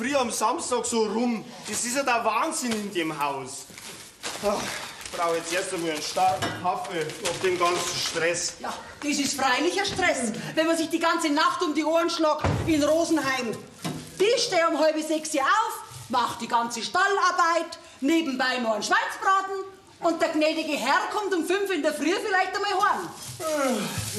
Herrgottsfrüh am Samstag so rum? Das ist ja der Wahnsinn in dem Haus. Oh, ich brauche jetzt erst einmal einen starken Kaffee nach dem ganzen Stress. Ja, das ist freilich ein Stress, wenn man sich die ganze Nacht um die Ohren schlagt wie in Rosenheim. Ich stehe um halb sechs Uhr auf, mach die ganze Stallarbeit, nebenbei noch einen Schweinsbraten und der gnädige Herr kommt um fünf in der Früh vielleicht einmal heim.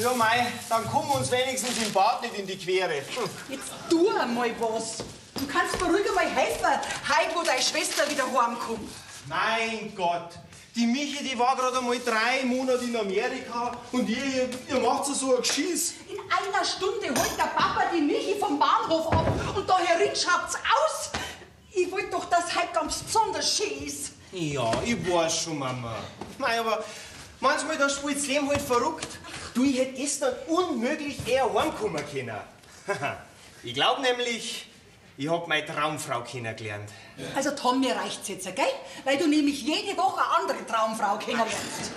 Ja, mei, dann kommen wir uns wenigstens im Bad nicht in die Quere. Jetzt tu einmal was. Du kannst mir ruhig einmal helfen, heute wo deine Schwester wieder heimkommt. Mein Gott, die Michi, die war gerade einmal drei Monate in Amerika und ihr, ihr, ihr macht so, so ein Geschiss. In einer Stunde holt der Papa die Michi vom Bahnhof ab und da herin schaut's aus. Ich wollte doch, dass heute ganz besonders schön ist. Ja, ich weiß schon, Mama. Nein, aber manchmal da spielt das Leben halt verrückt. Du, ich hätte gestern unmöglich eher heimkommen können. ich glaube nämlich, ich hab meine Traumfrau kennengelernt. Also Tom, mir reicht's jetzt, gell? Weil du nämlich jede Woche eine andere Traumfrau kennenlernst.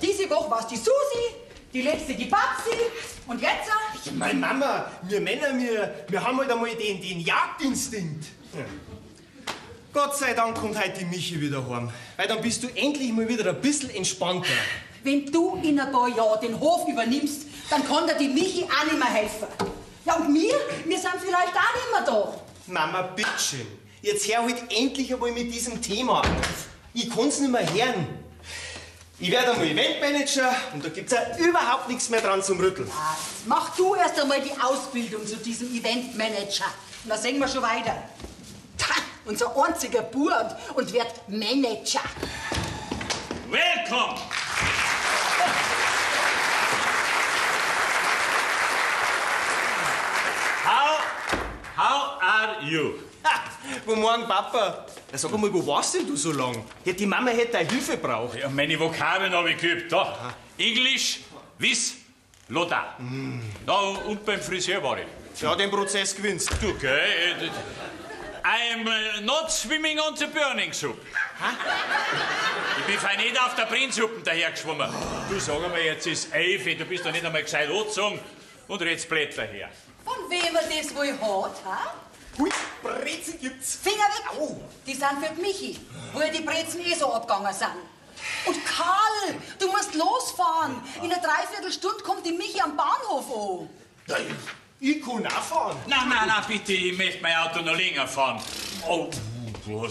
Diese Woche war's die Susi, die letzte die Babsi und jetzt? äh, Meine Mama, wir Männer, wir, wir haben halt einmal den, den Jagdinstinkt. Ja. Gott sei Dank kommt heute die Michi wieder heim. Weil dann bist du endlich mal wieder ein bisschen entspannter. Wenn du in ein paar Jahren den Hof übernimmst, dann kann dir die Michi auch nicht mehr helfen. Ja, und wir? Wir sind vielleicht auch nicht mehr da. Mama, bitteschön. Jetzt hör halt endlich einmal mit diesem Thema auf. Ich kann's nicht mehr hören. Ich werde einmal Eventmanager und da gibt's auch überhaupt nichts mehr dran zum Rütteln. Ah, Mach du erst einmal die Ausbildung zu diesem Eventmanager. Und dann sehen wir schon weiter. Ta, unser einziger Bub und wird Manager. Welcome! How, how are you? Ha, guten Morgen, Papa. Ja, sag einmal, wo warst denn du so lang? Ja, die Mama hätte deine Hilfe braucht. Ja, meine Vokabeln habe ich geübt. Da. Englisch, Wiss, Loda. Da und beim Friseur war ich. Ja, den Prozess gewinnst. Du, gell? äh, I am äh, not swimming on the burning soup. Ich bin fein nicht auf der Brennsuppen dahergeschwommen. Du sag einmal, jetzt ist elf, du bist doch nicht einmal gescheit angezogen und redst Blätter her. Von wem er das wohl hat, ha? Hui, Brezen gibt's. Finger weg! Au. Die sind für Michi, wo ja die Brezen eh so abgegangen sind. Und Karl, du musst losfahren. In einer Dreiviertelstunde kommt die Michi am Bahnhof an. Ja, ich kann auch fahren. Nein, nein, nein, bitte, ich möchte mein Auto noch länger fahren. Oh, du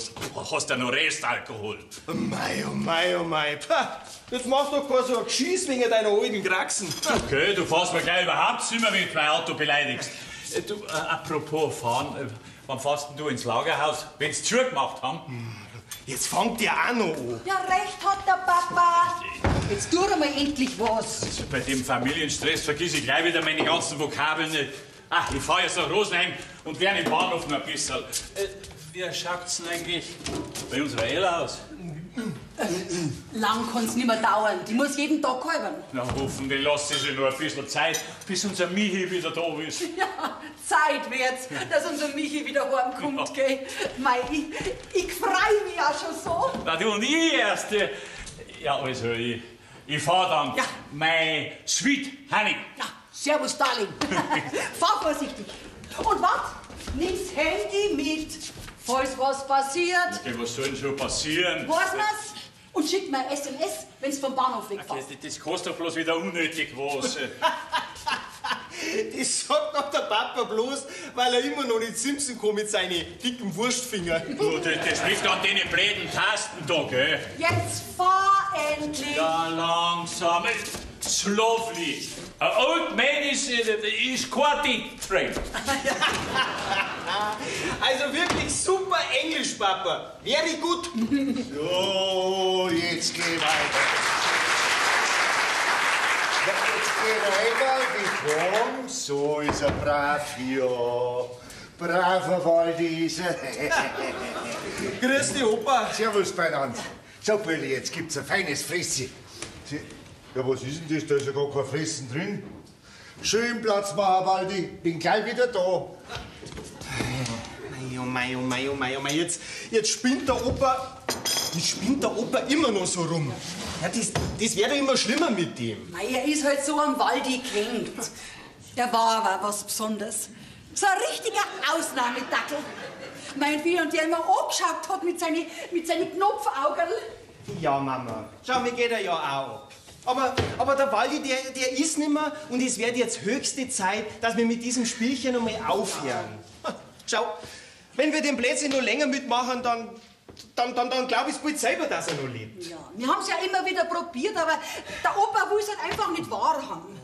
hast, ja noch Restalkohol. Oh mei, oh mei, oh mei. Pah, jetzt machst du doch kein so ein Geschiss wegen deiner alten Kraxen. Okay, du fährst mir gleich überhaupt immer, wenn du mein Auto beleidigst. Äh, Du, äh, apropos fahren, äh, wann fährst denn du ins Lagerhaus, wenn's zugemacht haben? Jetzt fangt ihr auch noch an. Ja, recht hat der Papa. Jetzt tu doch mal endlich was. Also bei dem Familienstress vergiss ich gleich wieder meine ganzen Vokabeln. nicht. Ah, ich fahr jetzt nach Rosenheim und werde im Bahnhof noch ein bisschen. Äh, wie schaut's denn eigentlich bei unserer Ella aus? Lang kann's nicht mehr dauern. Die muss jeden Tag halten. Na, hoffentlich lässt sie sich noch ein bisschen Zeit, bis unser Michi wieder da ist. Ja, Zeit wird's, dass unser Michi wieder heimkommt, gell? Mei, ich, ich freu mich ja schon so. Na, du und ich erst. äh, Ja, also, ich, ich fahr dann. Ja. Mein Sweet Honey. Ja, servus, Darling. Fahr vorsichtig. Und was? Nimm's Handy mit, falls was passiert. Okay, was soll denn schon passieren? Weiß man's? Und schick mir ein SMS, wenn's vom Bahnhof Das, wegfährst. das kostet doch bloß wieder unnötig was. Das sagt doch der Papa bloß, weil er immer noch nicht Simpson kommt mit seinen dicken Wurstfingern. Du, das, das liegt an den blöden Tasten da, gell? Jetzt fahr endlich. Ja, langsam. Slowly. An old man is, uh, is quite trained. Also wirklich super Papa. Very gut. So, jetzt geh weiter. Ja, jetzt geh weiter, die komm. So ist er brav hier. Braver Waldi ist er. Grüß dich, Opa. Servus beieinander. So, Bölli, jetzt gibt's ein feines Fressi. Ja, was ist denn das? Da ist ja gar kein Fressen drin. Schön Platz machen, Waldi. Bin gleich wieder da. Mei, oh mei, oh mei, oh mei, oh mei. Jetzt, jetzt spinnt der Opa. Jetzt spinnt der Opa immer noch so rum. Ja, das, das wird doch immer schlimmer mit dem. Mei, er ist halt so am Waldi gehängt. Er war aber was Besonderes. So ein richtiger Ausnahmedackel. Mein wie und der immer angeschaut hat mit seinen mit seine Knopfaugen. Ja, Mama. Schau, mir geht er ja auch. Aber, aber der Waldi, der, der ist nimmer und es wird jetzt höchste Zeit, dass wir mit diesem Spielchen einmal aufhören. Ha, Schau, wenn wir den Blödsinn noch länger mitmachen, dann, dann, dann, dann glaube ich bald selber, dass er noch lebt. Ja, wir haben es ja immer wieder probiert, aber der Opa will es halt einfach nicht wahrhaben.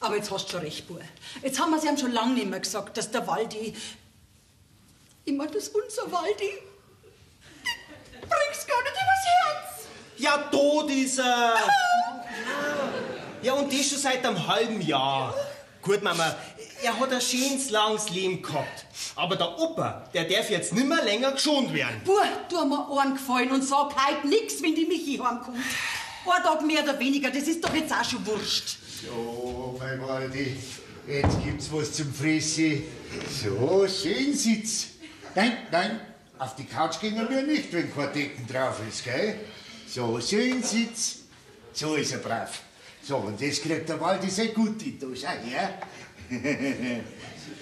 Aber jetzt hast du schon recht, Bub. Jetzt haben wir es ihm schon lange nicht mehr gesagt, dass der Waldi. Ich mein, das unser Waldi. Bring's gar nicht übers Herz. Ja, tot ist er. Ja, und das schon seit einem halben Jahr. Gut, Mama, er hat ein schönes, langes Leben gehabt. Aber der Opa, der darf jetzt nimmer länger geschont werden. Bub, tu mir einen Gefallen und sag heute nix, wenn die Michi heimkommt. Ein Tag mehr oder weniger, das ist doch jetzt auch schon wurscht. So, mein Waldi. Jetzt gibt's was zum Fressen. So, schön Sitz. Nein, nein, auf die Couch gehen wir nicht, wenn kein Decken drauf ist, gell? So, schön Sitz. So ist er brav. So, und das kriegt der Waldi sehr gut in da. Schau her.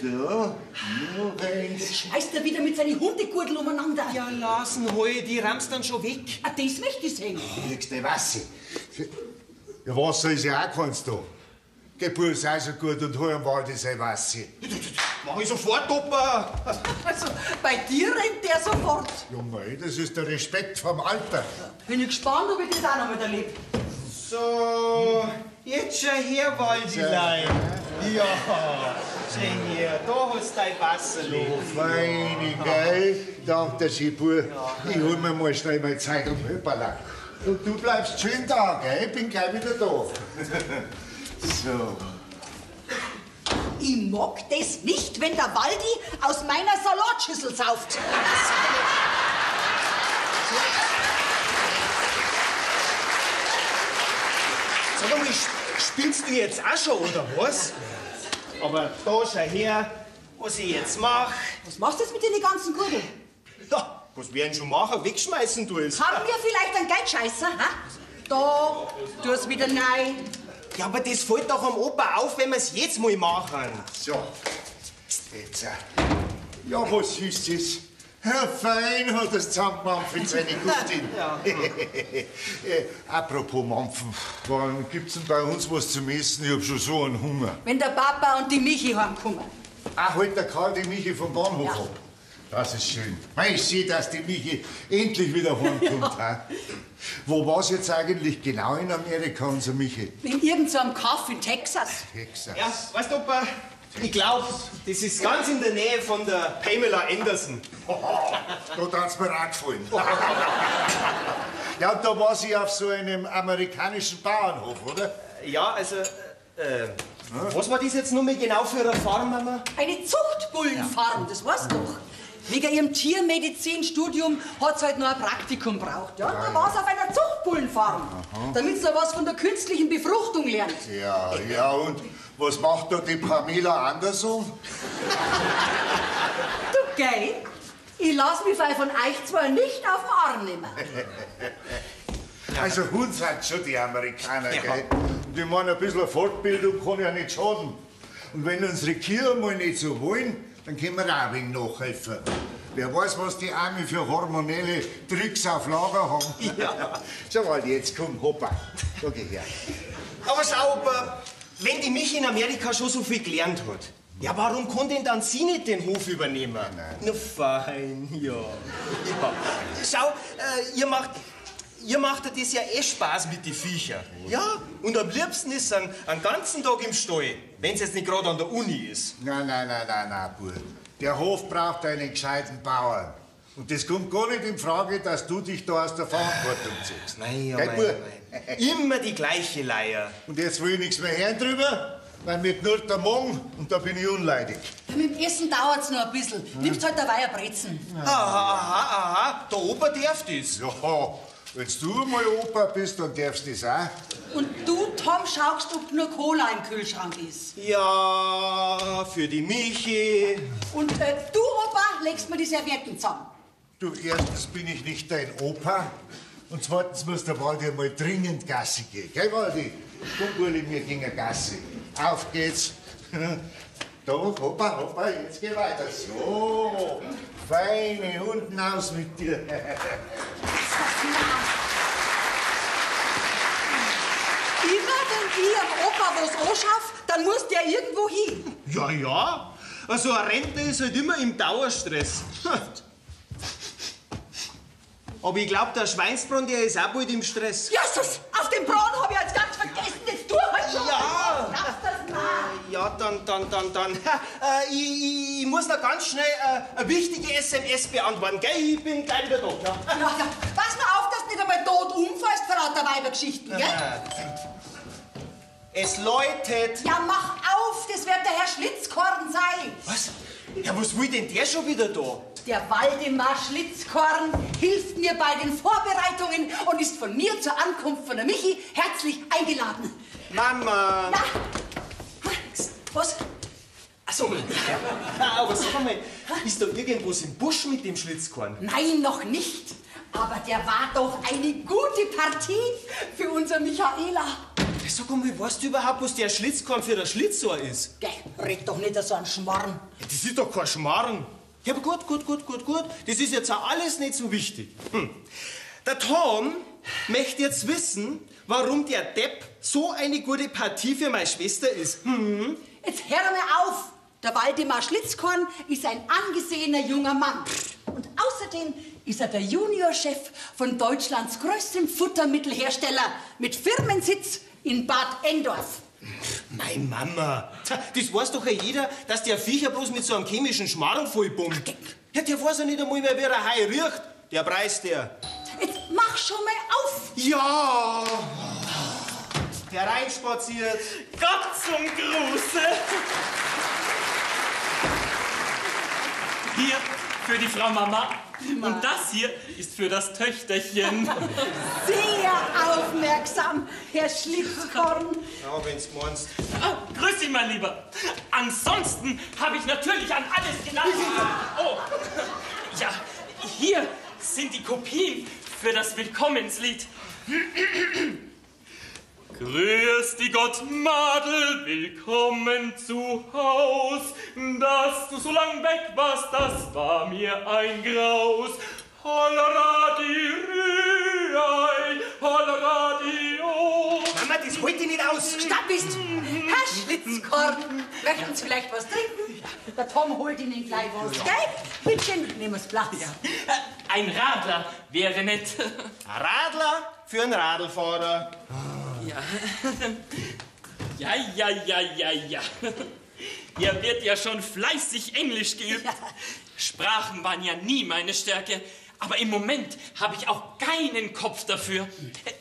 so, noch eins. Schmeißt er wieder mit seinen Hundegurtel umeinander. Ja, lassen, hol, die rammst dann schon weg. Ah, das möchte ich sehen. Kriegst du Wasser? Ja, Wasser ist ja auch keins da. Geh, Bus, also gut und hol am Waldi sein Wasser. Mach ich sofort, Opa. Also, bei dir rennt der sofort. Ja, mei, das ist der Respekt vom Alter. Bin ich gespannt, ob ich das auch noch mal erlebe. So, jetzt schon her, Waldilein. Ja, schau her, da hast du dein Wasserli. Feine, gell? Dank der Schibur. Ich hol mir mal schnell meine Zeit um Höperla. Und du bleibst schön da, gell? Ich bin gleich wieder da. so. Ich mag das nicht, wenn der Waldi aus meiner Salatschüssel sauft. Sag mal, sp- spielst du jetzt auch schon, oder was? Aber da schau her, was ich jetzt mach. Was machst du jetzt mit den ganzen Gurgeln? Ja, was werden schon machen? Wegschmeißen du es. Haben wir vielleicht einen Geldscheißer? Ha? Da, tu es wieder rein. Ja, aber das fällt doch am Opa auf, wenn wir es jetzt mal machen. So. Jetzt. äh, Ja, was ist das? Herr Fein hat das zusammengemampft in seine Gustin. apropos Mampfen, wann gibt's denn bei uns was zum Essen? Ich hab schon so einen Hunger. Wenn der Papa und die Michi heimkommen. Ach, halt der Karl die Michi vom Bahnhof Ja. ab. Das ist schön. Ich sehe, dass die Michi endlich wieder heimkommt. ha? Wo war's jetzt eigentlich genau in Amerika, unser Michi? In irgendeinem Kaff in Texas. Texas. Ja, weißt du, Opa, ich glaube, das ist ganz in der Nähe von der Pamela Anderson. Da hat's mir gefallen. ja, und da war sie auf so einem amerikanischen Bauernhof, oder? Ja, also, äh, was war das jetzt nochmal genau für eine Farm, Mama? Eine Zuchtbullenfarm, das weißt du doch. Wegen ihrem Tiermedizinstudium hat sie halt noch ein Praktikum braucht. Ja, da war sie auf einer Zuchtbullenfarm. Damit sie was von der künstlichen Befruchtung lernt. Ja, ja, und was macht da die Pamela Anderson? Du, gell? Ich lass mich von euch zwar nicht auf den Arm nehmen. Also Hund sind schon die Amerikaner, gell? Und ich meine, ein bisschen Fortbildung kann ja nicht schaden. Und wenn unsere Kinder mal nicht so wollen, dann können wir auch ein wenig nachhelfen. Wer weiß, was die Arme für hormonelle Tricks auf Lager haben. Ja. So, mal, jetzt komm, hoppa. Da geh her. Aber schau, Opa, wenn die Michi in Amerika schon so viel gelernt hat, ja, warum kann denn dann sie nicht den Hof übernehmen? Nein. Na fein, ja. ja. Schau, äh, ihr macht... Ihr macht ja das ja eh Spaß mit den Viecher. Ja, und am liebsten ist einen, einen ganzen Tag im Stall, wenn es jetzt nicht gerade an der Uni ist. Nein, nein, nein, nein, nein, Bub. Der Hof braucht einen gescheiten Bauern. Und das kommt gar nicht in Frage, dass du dich da aus der Verantwortung ziehst. Oh Gell, mei, Bub? Immer die gleiche Leier. Und jetzt will ich nichts mehr hören drüber, weil mir knurrt der Magen und da bin ich unleidig. Mit dem Essen dauert's noch ein bisschen. Nimmst halt dabei ein Brezen. Aha, aha, aha. Der Opa darf das. Ja, wenn du mal Opa bist, dann darfst du das auch. Und du, Tom, schaust, ob nur Cola im Kühlschrank ist. Ja, für die Michi. Und äh, du, Opa, legst mir die Servietten zusammen. Du, erstens bin ich nicht dein Opa und zweitens muss der Waldi mal dringend Gassi gehen. Gell, Waldi? Komm, Uli, wir gehen Gassi. Auf geht's. Da, Opa, Opa, jetzt geh weiter. So, feine unten aus mit dir. Immer wenn ich am Opa was anschaff, dann muss der irgendwo hin. Ja, ja. Also ein Rentner ist halt immer im Dauerstress. Aber ich glaube, der Schweinsbrand, der ist auch bald im Stress. Jesus, auf den Braun habe ich jetzt ganz vergessen. Jetzt tu halt schon. Ja. Lass das mal. Ja, dann, dann, dann, dann. Äh, ich, ich, ich muss noch ganz schnell äh, eine wichtige SMS beantworten, gell? Ich bin gleich wieder da. Ja. Ja, ja. Pass mal auf, dass du nicht einmal tot umfällst vor lauter Weibergeschichten, gell? Es läutet. Ja, mach auf, das wird der Herr Schlitzkorn sein. Was? Ja, was will denn der schon wieder da? Der Waldemar Schlitzkorn hilft mir bei den Vorbereitungen und ist von mir zur Ankunft von der Michi herzlich eingeladen. Mama. Na, was? Achso. Aber sag mal, ist da irgendwas im Busch mit dem Schlitzkorn? Nein, noch nicht. Aber der war doch eine gute Partie für unser Michaela. Sag mal, weißt du überhaupt, was der Schlitzkorn für der Schlitzohr ist? Geh, red doch nicht so einen Schmarrn. Das ist doch kein Schmarrn. Ja, aber gut, gut, gut, gut, gut. Das ist jetzt auch alles nicht so wichtig. Hm. Der Tom möchte jetzt wissen, warum der Depp so eine gute Partie für meine Schwester ist. Hm. Jetzt hör mal auf! Der Waldemar Schlitzkorn ist ein angesehener junger Mann. Und außerdem ist er der Juniorchef von Deutschlands größtem Futtermittelhersteller mit Firmensitz in Bad Endorf. Mein Mama, das weiß doch ja jeder, dass der Viecher bloß mit so einem chemischen Schmarrn vollpumpt. Ja, der weiß ja nicht einmal mehr, wie er Hai riecht. Der preist der. Jetzt mach schon mal auf! Ja! Der reinspaziert. Gott zum Gruße. Hier für die Frau Mama. Und das hier ist für das Töchterchen. Sehr aufmerksam, Herr Schlitzkorn. Ja, wenn's meinst. Ah, grüß dich, mein Lieber. Ansonsten habe ich natürlich an alles gedacht. Oh, ja, hier sind die Kopien für das Willkommenslied. Grüß die Gott, Madel, willkommen zu Haus. Dass du so lang weg warst, das war mir ein Graus. Holleradi, Rüei, Holleradi, oh. Mama, das holt dich nicht aus. Stopp bist! Herr Schlitzkorn, möchten Sie vielleicht was trinken? Der Tom holt Ihnen gleich was, gell? Bittchen, nehmen Sie Platz. Ein Radler wäre nett. Radler für einen Radlfahrer. Ja. Ja, ja, ja, ja, ja. Hier wird ja schon fleißig Englisch geübt. Sprachen waren ja nie meine Stärke. Aber im Moment habe ich auch keinen Kopf dafür.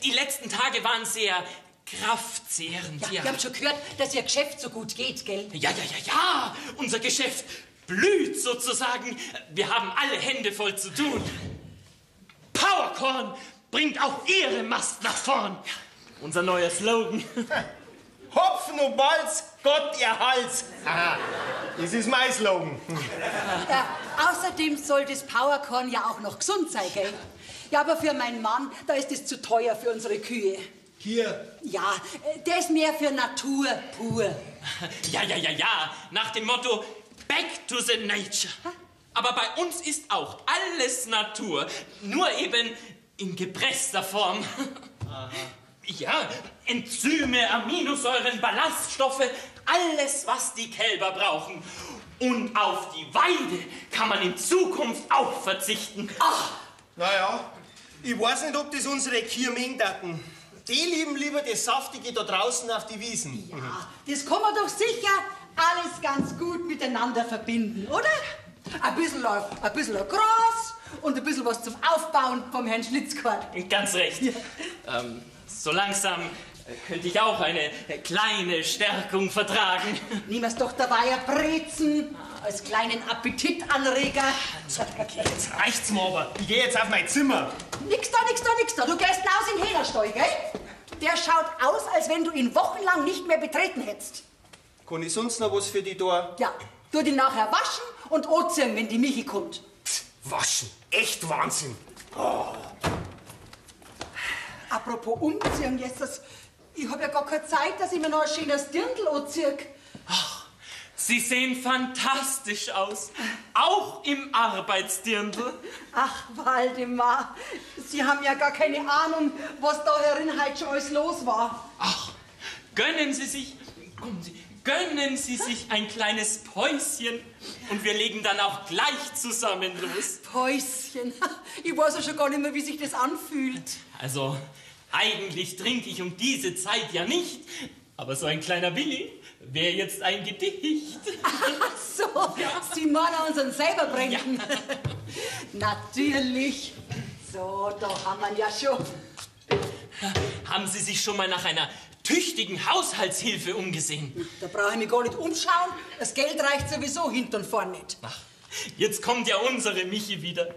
Die letzten Tage waren sehr kraftzehrend. Ja, wir haben schon gehört, dass Ihr Geschäft so gut geht, gell? Ja, ja, ja, ja. Unser Geschäft blüht sozusagen. Wir haben alle Hände voll zu tun. Powercorn bringt auch Ihre Mast nach vorn. Unser neuer Slogan. Hopfen und Balz, Gott ihr Hals. Aha, das ist mein Slogan. Ja, außerdem soll das Powercorn ja auch noch gesund sein, gell? Ja, aber für meinen Mann, da ist es zu teuer für unsere Kühe. Hier. Ja, äh, der ist mehr für Natur pur. Ja, ja, ja, ja. Nach dem Motto Back to the Nature. Aber bei uns ist auch alles Natur. Nur eben in gepresster Form. Ja, Enzyme, Aminosäuren, Ballaststoffe, alles, was die Kälber brauchen. Und auf die Weide kann man in Zukunft auch verzichten. Ach, Naja, ich weiß nicht, ob das unsere mengen daten. Die lieben lieber das Saftige da draußen auf die Wiesen. Ah, Das kann man doch sicher alles ganz gut miteinander verbinden, oder? Ein bisschen, ein bisschen Gras, und ein bisschen was zum Aufbauen vom Herrn Schlitzkorn. Ganz recht. Ähm, so langsam könnte ich auch eine kleine Stärkung vertragen. Nimm es doch dabei ein Brezen als kleinen Appetitanreger. Jetzt reicht's mir aber. Ich gehe jetzt auf mein Zimmer. Nix da, nix da, nix da. Du gehst raus in den Hehlerstall, gell? Der schaut aus, als wenn du ihn wochenlang nicht mehr betreten hättest. Kann ich sonst noch was für die da? Ja, tu den nachher waschen und anziehen, wenn die Michi kommt. Waschen. Echt Wahnsinn. Apropos umziehen, jetzt das, ich habe ja gar keine Zeit, dass ich mir noch ein schönes Dirndl anziehe. Sie sehen fantastisch aus. Auch im Arbeitsdirndl. Ach, Waldemar, Sie haben ja gar keine Ahnung, was da herin heute schon alles los war. Ach, gönnen Sie sich, kommen Sie, gönnen Sie sich ein kleines Päuschen und wir legen dann auch gleich zusammen los. Päuschen, ich weiß ja schon gar nicht mehr, wie sich das anfühlt. Also, eigentlich trinke ich um diese Zeit ja nicht, aber so ein kleiner Willi wäre jetzt ein Gedicht. Ach so, Sie meinen unseren selber bringen. Natürlich. So, da haben wir ja schon. Haben Sie sich schon mal nach einer tüchtigen Haushaltshilfe umgesehen? Da brauche ich mich gar nicht umschauen. Das Geld reicht sowieso hinten und vorn nicht. Ach, jetzt kommt ja unsere Michi wieder.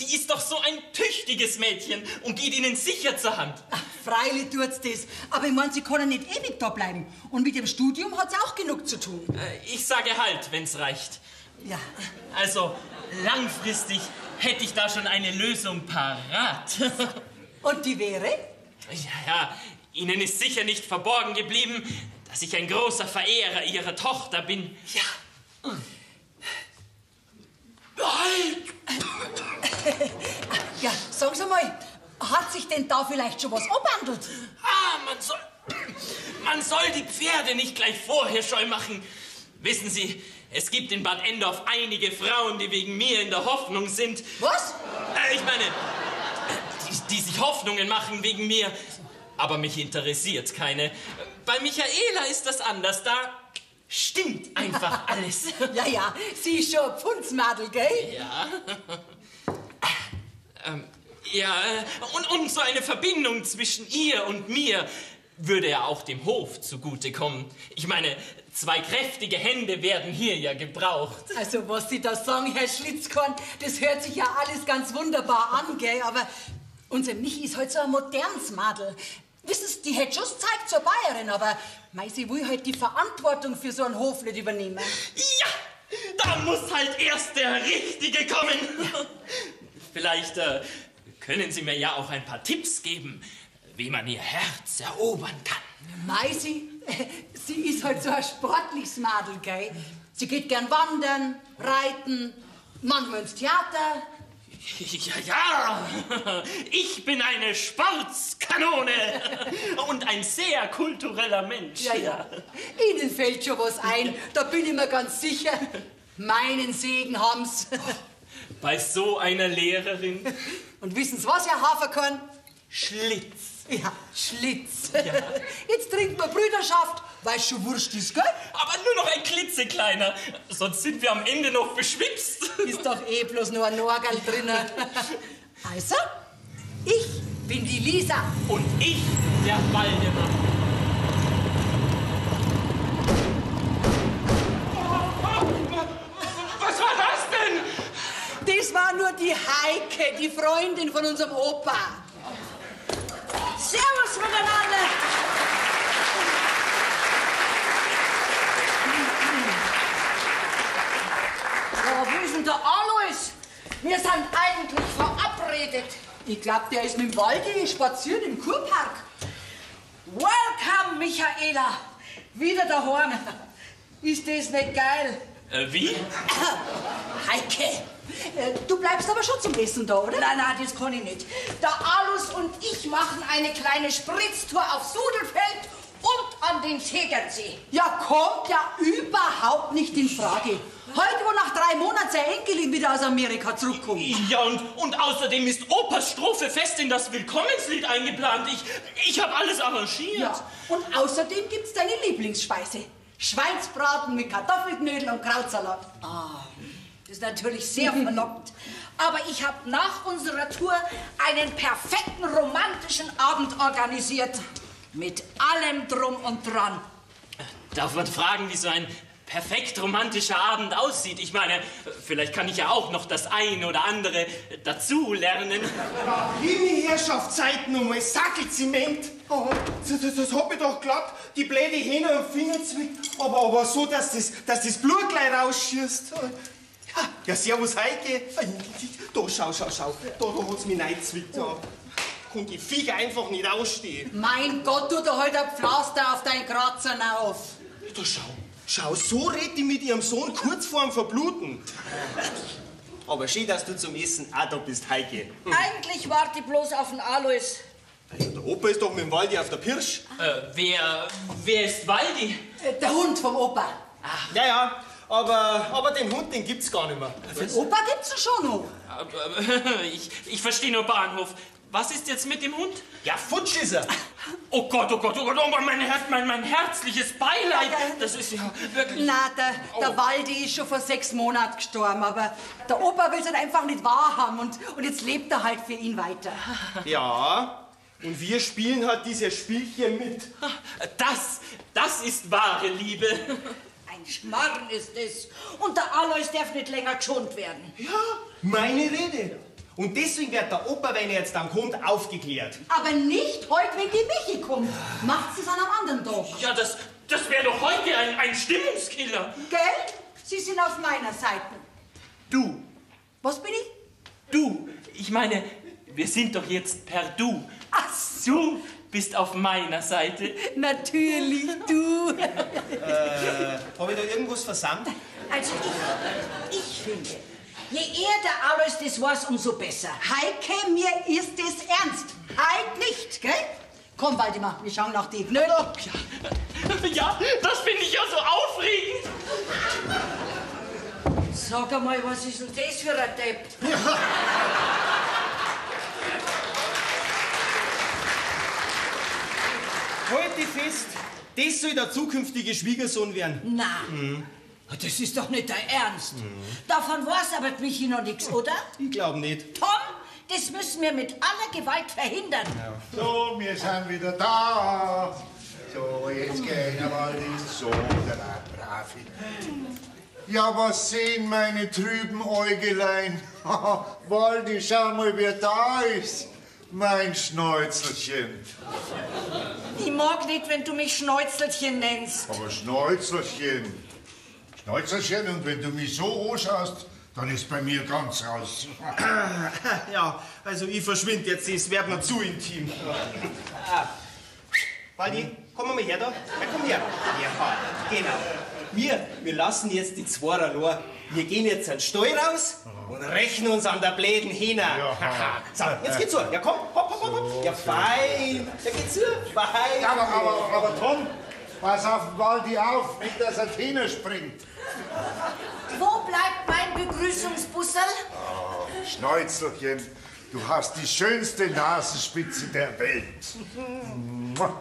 Die ist doch so ein tüchtiges Mädchen und geht Ihnen sicher zur Hand. Ach, freilich tut's das. Aber ich meine, sie kann ja nicht ewig da bleiben. Und mit dem Studium hat sie auch genug zu tun. Äh, Ich sage halt, wenn's reicht. Ja. Also, langfristig hätte ich da schon eine Lösung parat. Und die wäre? Ja, ja, Ihnen ist sicher nicht verborgen geblieben, dass ich ein großer Verehrer Ihrer Tochter bin. Ja. Ja, sagen Sie mal, hat sich denn da vielleicht schon was abhandelt? Ah, man soll, man soll die Pferde nicht gleich vorher scheu machen. Wissen Sie, es gibt in Bad Endorf einige Frauen, die wegen mir in der Hoffnung sind. Was? Äh, ich meine, die, die sich Hoffnungen machen wegen mir. Aber mich interessiert keine. Bei Michaela ist das anders. Da stimmt einfach alles. Ja, ja, sie ist schon Pfundsmadel, gell? Ja. ähm, ja, und, und so eine Verbindung zwischen ihr und mir würde ja auch dem Hof zugutekommen. Ich meine, zwei kräftige Hände werden hier ja gebraucht. Also, was Sie da sagen, Herr Schlitzkorn, das hört sich ja alles ganz wunderbar an, gell? Aber unser Michi ist halt so ein modernes Madel. Wissen Sie, die hätte schon Zeug zur Bayerin, aber mei, sie will halt die Verantwortung für so einen Hof nicht übernehmen. Ja, da muss halt erst der Richtige kommen. Vielleicht äh, können Sie mir ja auch ein paar Tipps geben, wie man ihr Herz erobern kann. Mei, sie, sie ist halt so ein sportliches Madel, gell? Sie geht gern wandern, reiten, manchmal ins Theater. Ja, ja, ich bin eine Sportskanone und ein sehr kultureller Mensch. Ja, ja. Ihnen fällt schon was ein, da bin ich mir ganz sicher. Meinen Segen haben's. Bei so einer Lehrerin Und wissen Sie was, Herr Haferkorn? Schlitz. Ja, Schlitz. Jetzt trinkt man Brüderschaft, weil schon wurscht ist, gell? Aber nur noch ein klitzekleiner, sonst sind wir am Ende noch beschwipst. Ist doch eh bloß nur ein Norgal drinnen. Also, ich bin die Lisa. Und ich, der Waldemar. Was war das denn? Das war nur die Heike, die Freundin von unserem Opa. Servus miteinander. Ja, wo ist denn der Alois? Wir sind eigentlich verabredet. Ich glaub, der ist mit dem Waldi spazieren im Kurpark. Welcome, Michaela. Wieder daheim. Ist das nicht geil? Äh, wie? Heike, äh, du bleibst aber schon zum Essen da, oder? Nein, nein, das kann ich nicht. Der Alus und ich machen eine kleine Spritztour auf Sudelfeld und an den Tegernsee. Ja, kommt ja überhaupt nicht in Frage. Heute, wo nach drei Monaten sein Enkelin wieder aus Amerika zurückkommt. Ja, und, und außerdem ist Opas Strophe fest in das Willkommenslied eingeplant. Ich, ich habe alles arrangiert. Ja, und außerdem gibt's deine Lieblingsspeise. Schweinsbraten mit Kartoffelknödel und Krautsalat. Das ist natürlich sehr verlockt. Aber ich habe nach unserer Tour einen perfekten romantischen Abend organisiert. Mit allem drum und dran. Darf man fragen, wie so ein perfekt romantischer Abend aussieht? Ich meine, vielleicht kann ich ja auch noch das ein oder andere dazu lernen. Liebe Herrschaft, Zeit nochmal, Sackelzement. Oh, das, das, das hab ich doch geglaubt, die blöde Hähne am Finger zwickt. Aber, aber so, dass das, dass das Blut gleich rausschießt. Ja, ja, servus Heike. Da, schau, schau, schau. Da, da hat's mich reingezwickt. Ja. Kann die Viecher einfach nicht ausstehen. Mein Gott, tu da halt ein Pflaster auf deinen Kratzer auf. Da schau, schau, so red ich mit ihrem Sohn kurz vorm Verbluten. Aber schön, dass du zum Essen auch da bist, Heike. Eigentlich warte ich bloß auf den Alois. Ja, der Opa ist doch mit dem Waldi auf der Pirsch. Äh, wer, wer ist Waldi? Äh, Der Hund vom Opa. Ja, ja, aber, aber den Hund, den gibt's gar nicht mehr. Den Opa gibt's ja schon noch. Ich, ich verstehe nur Bahnhof. Was ist jetzt mit dem Hund? Ja, futsch ist er. Oh Gott, oh Gott, oh Gott, oh mein, Herz, mein, mein herzliches Beileid. Das ist ja wirklich... Na, der, der Waldi ist schon vor sechs Monaten gestorben, aber der Opa will es halt einfach nicht wahrhaben und, und jetzt lebt er halt für ihn weiter. Ja, und wir spielen halt dieses Spielchen mit. Das, das ist wahre Liebe. Ein Schmarrn ist es. Und der Alois darf nicht länger geschont werden. Ja, meine Rede. Und deswegen wird der Opa, wenn er jetzt dann kommt, aufgeklärt. Aber nicht heute, wenn die Michi kommt. Macht es an einem anderen Tag. Ja, das, das wäre doch heute ein, ein Stimmungskiller. Gell? Sie sind auf meiner Seite. Du, Was bin ich? du, ich meine, wir sind doch jetzt per Du. Ach Du bist auf meiner Seite. Natürlich, du. Habe ich da irgendwas versandt? Also ich, ich finde, je eher der Alois das weiß, umso besser. Heike, mir ist es ernst. Heik nicht, gell? Komm, Waldemar, wir schauen nach die Knödel. Ja, das finde ich ja so aufregend. Sag einmal, was ist denn das für ein Depp? Halte fest, das soll der zukünftige Schwiegersohn werden. Na, das ist doch nicht dein Ernst. Davon weiß aber die Michi noch nichts, oder? Ich glaube nicht. Tom, das müssen wir mit aller Gewalt verhindern. So, wir sind wieder da. So, jetzt gehen wir mal in so, der Bravi. Ja, was sehen meine trüben Äugelein? Waldi, schau mal, wer da ist. Mein Schnäuzelchen. Ich mag nicht, wenn du mich Schnäuzelchen nennst. Aber Schnäuzelchen. Schnäuzelchen, und wenn du mich so anschaust, dann ist bei mir ganz raus. Ja, also ich verschwinde jetzt, es wird mir zu intim. Ah. Waldi, komm mal her da. Ja, komm her. Ja, genau. Wir, wir lassen jetzt die zwei allein. Wir gehen jetzt an den Stall raus und rächen uns an der bläden Hähne. Ja. so, jetzt geht's zu. Ja, komm, hopp, hopp, hopp, hopp. Ja, fein. Ja, geht's zu. Fein. Aber, aber, aber Tom, pass auf den Waldi auf, nicht dass er Tina springt. Wo bleibt mein Begrüßungsbussel? Schnäuzelchen, du hast die schönste Nasenspitze der Welt.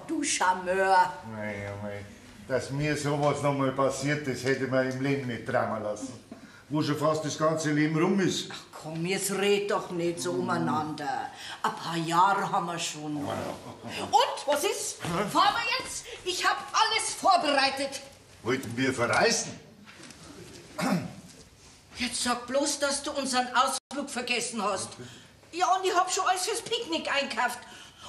Du Charmeur. Oh. Dass mir sowas noch mal passiert, das hätte man im Leben nicht trauen lassen. Wo schon fast das ganze Leben rum ist. Komm, jetzt red doch nicht so umeinander. Ein paar Jahre haben wir schon. Und, was ist? Fahren wir jetzt? Ich habe alles vorbereitet. Wollten wir verreisen? Jetzt sag bloß, dass du unseren Ausflug vergessen hast. Ja, und ich hab schon alles fürs Picknick einkauft.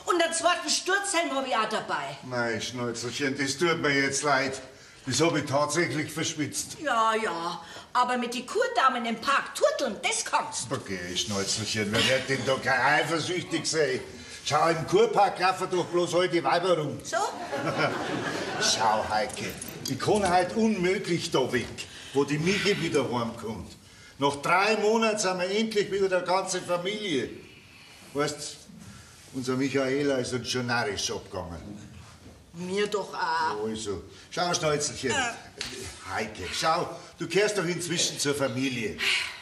Und einen zweiten Sturzhelm hab ich auch dabei. Mei, Schnäuzelchen, das tut mir jetzt leid. Das habe ich tatsächlich verschwitzt. Ja, ja, aber mit den Kurdamen im Park turteln, das kannst. Okay, Schnäuzelchen, wer wird denn da kein eifersüchtig sein? Schau, im Kurpark laufen doch bloß all die Weiber rum. So? Schau, Heike, ich kann halt unmöglich da weg, wo die Michi wieder heimkommt. Nach drei Monaten sind wir endlich wieder der ganze Familie. Weißt, unser Michaela ist uns schon narrisch abgegangen. Mir doch auch. Also, schau, Schnäuzelchen. Heike, schau, du kehrst doch inzwischen zur Familie.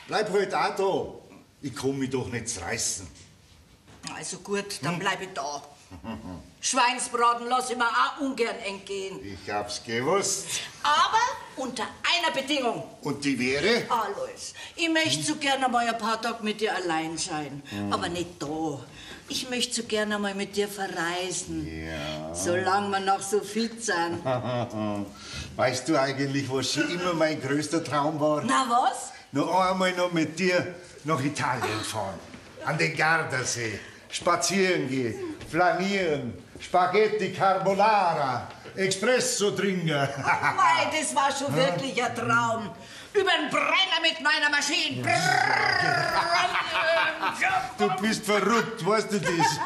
Bleib halt auch da. Ich kann mich doch nicht reißen. Also gut, dann bleib ich da. Schweinsbraten lasse ich mir auch ungern entgehen. Ich hab's gewusst. Aber unter einer Bedingung. Und die wäre? Alois, ich möchte so gerne mal ein paar Tage mit dir allein sein. Aber nicht da. Ich möchte so gerne mal mit dir verreisen. Ja. Solange wir noch so fit sind. Weißt du eigentlich, was schon immer mein größter Traum war? Na was? Noch einmal noch mit dir nach Italien fahren. An den Gardasee. Spazieren gehen, flanieren, Spaghetti Carbonara, Espresso trinken. Mei, das war schon wirklich ein Traum. Über den Brenner mit meiner Maschine. Du bist verrückt, weißt du das?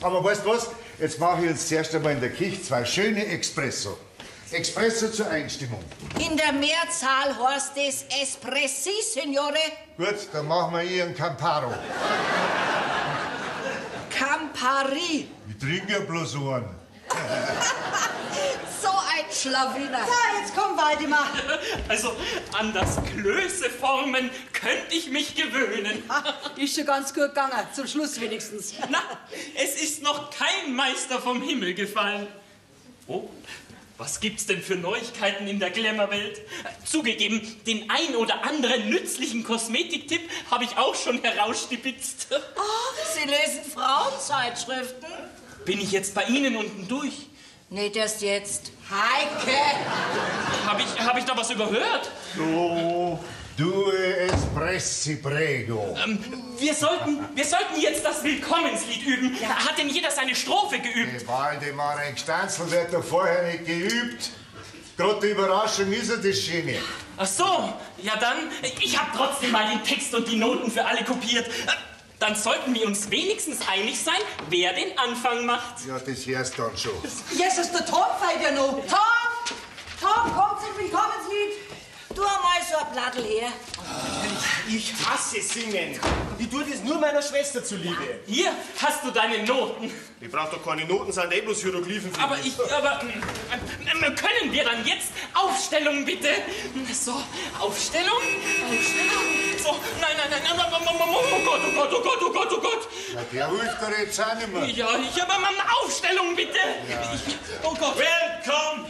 Aber weißt du was? Jetzt mache ich jetzt zuerst einmal in der Küche zwei schöne Espresso. Espresso zur Einstimmung. In der Mehrzahl heißt es Espressi, Signore. Gut, dann machen wir ihren Camparo. Campari. Ich trinke ja bloß einen. So ein Schlawiner. Ja, jetzt komm, Waldemar. Also an das Klößeformen könnte ich mich gewöhnen. Ist schon ganz gut gegangen, zum Schluss wenigstens. Na, es ist noch kein Meister vom Himmel gefallen. Oh, was gibt's denn für Neuigkeiten in der Glamour-Welt? Zugegeben, den ein oder anderen nützlichen Kosmetiktipp habe ich auch schon herausstibitzt. Ach, Sie lesen Frauenzeitschriften? Bin ich jetzt bei Ihnen unten durch? Nicht erst jetzt. Heike! Habe ich, hab ich da was überhört? So, due espressi prego. Ähm, wir, sollten, wir sollten jetzt das Willkommenslied üben. Hat denn jeder seine Strophe geübt? Waldemar, ein Stanzel wird doch vorher nicht geübt. Gerade Überraschung ist ja das Schöne. Ach so, ja dann, ich habe trotzdem mal den Text und die Noten für alle kopiert. Dann sollten wir uns wenigstens einig sein, wer den Anfang macht. Ja, das hörst dann schon. Jesus, der Tom ja noch. Tom! Tom, komm zum Willkommenslied. Du einmal so ein Blattl her. Ich hasse Singen. Ich tue das nur meiner Schwester zuliebe. Hier hast du deine Noten. Ich brauch doch keine Noten, sind eh bloß Hieroglyphen. für Aber mich. ich, aber, äh, äh, können wir dann jetzt Aufstellung bitte? So, Aufstellung, Aufstellung. So, nein, nein, nein, nein, oh Gott, oh Gott, oh Gott, oh Gott, oh Gott. Na, der hilft dir jetzt auch nicht mehr. Ja, ich habe mal eine Aufstellung bitte. Ich, oh Gott. Welcome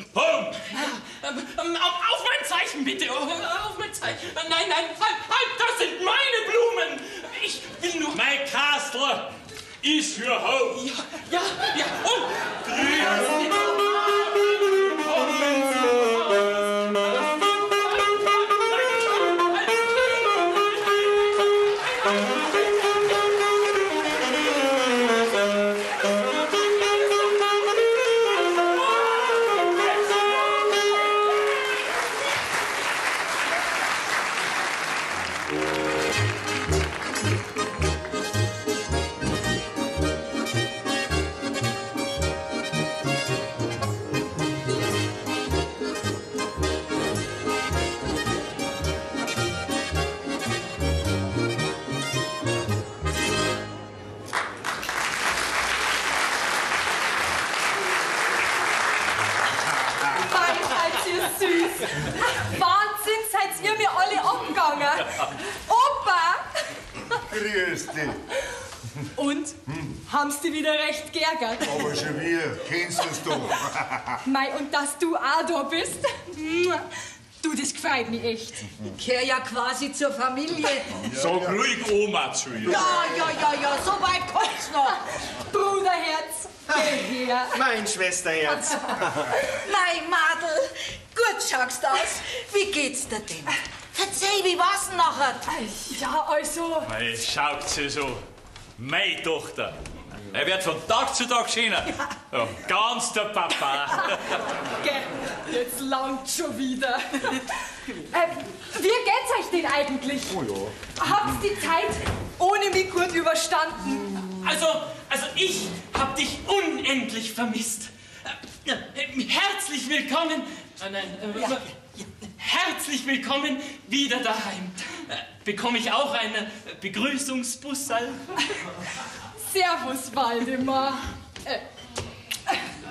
Ähm, ähm, auf, mein Zeichen bitte. Oh, auf mein Zeichen. Nein, nein, halt, halt, das sind meine Blumen. Ich will nur. My castle is your home. Ja, ja, ja. Und. Mann, Mei, und dass du auch da bist? Du, das gefällt mir echt. Ich gehöre ja quasi zur Familie. Sag ruhig Oma zu ihr. Ja, ja, ja, ja, so weit kommt's noch. Bruderherz, geh her. Mein Schwesterherz. Nein, Madel, gut schaust aus. Wie geht's dir denn? Verzeih, wie war's denn nachher? Ja, also, Hey, schaut sie so. Meine Tochter. Er wird von Tag zu Tag schöner. Ja, ganz der Papa. jetzt langt schon wieder. Ähm, wie geht's euch denn eigentlich? Oh ja. Habt's die Zeit ohne mich gut überstanden? Also, also ich hab dich unendlich vermisst. Äh, äh, Herzlich willkommen. Äh, nein, äh, Herzlich willkommen wieder daheim. Bekomme ich auch eine Begrüßungsbussal? Servus, Waldemar. Äh,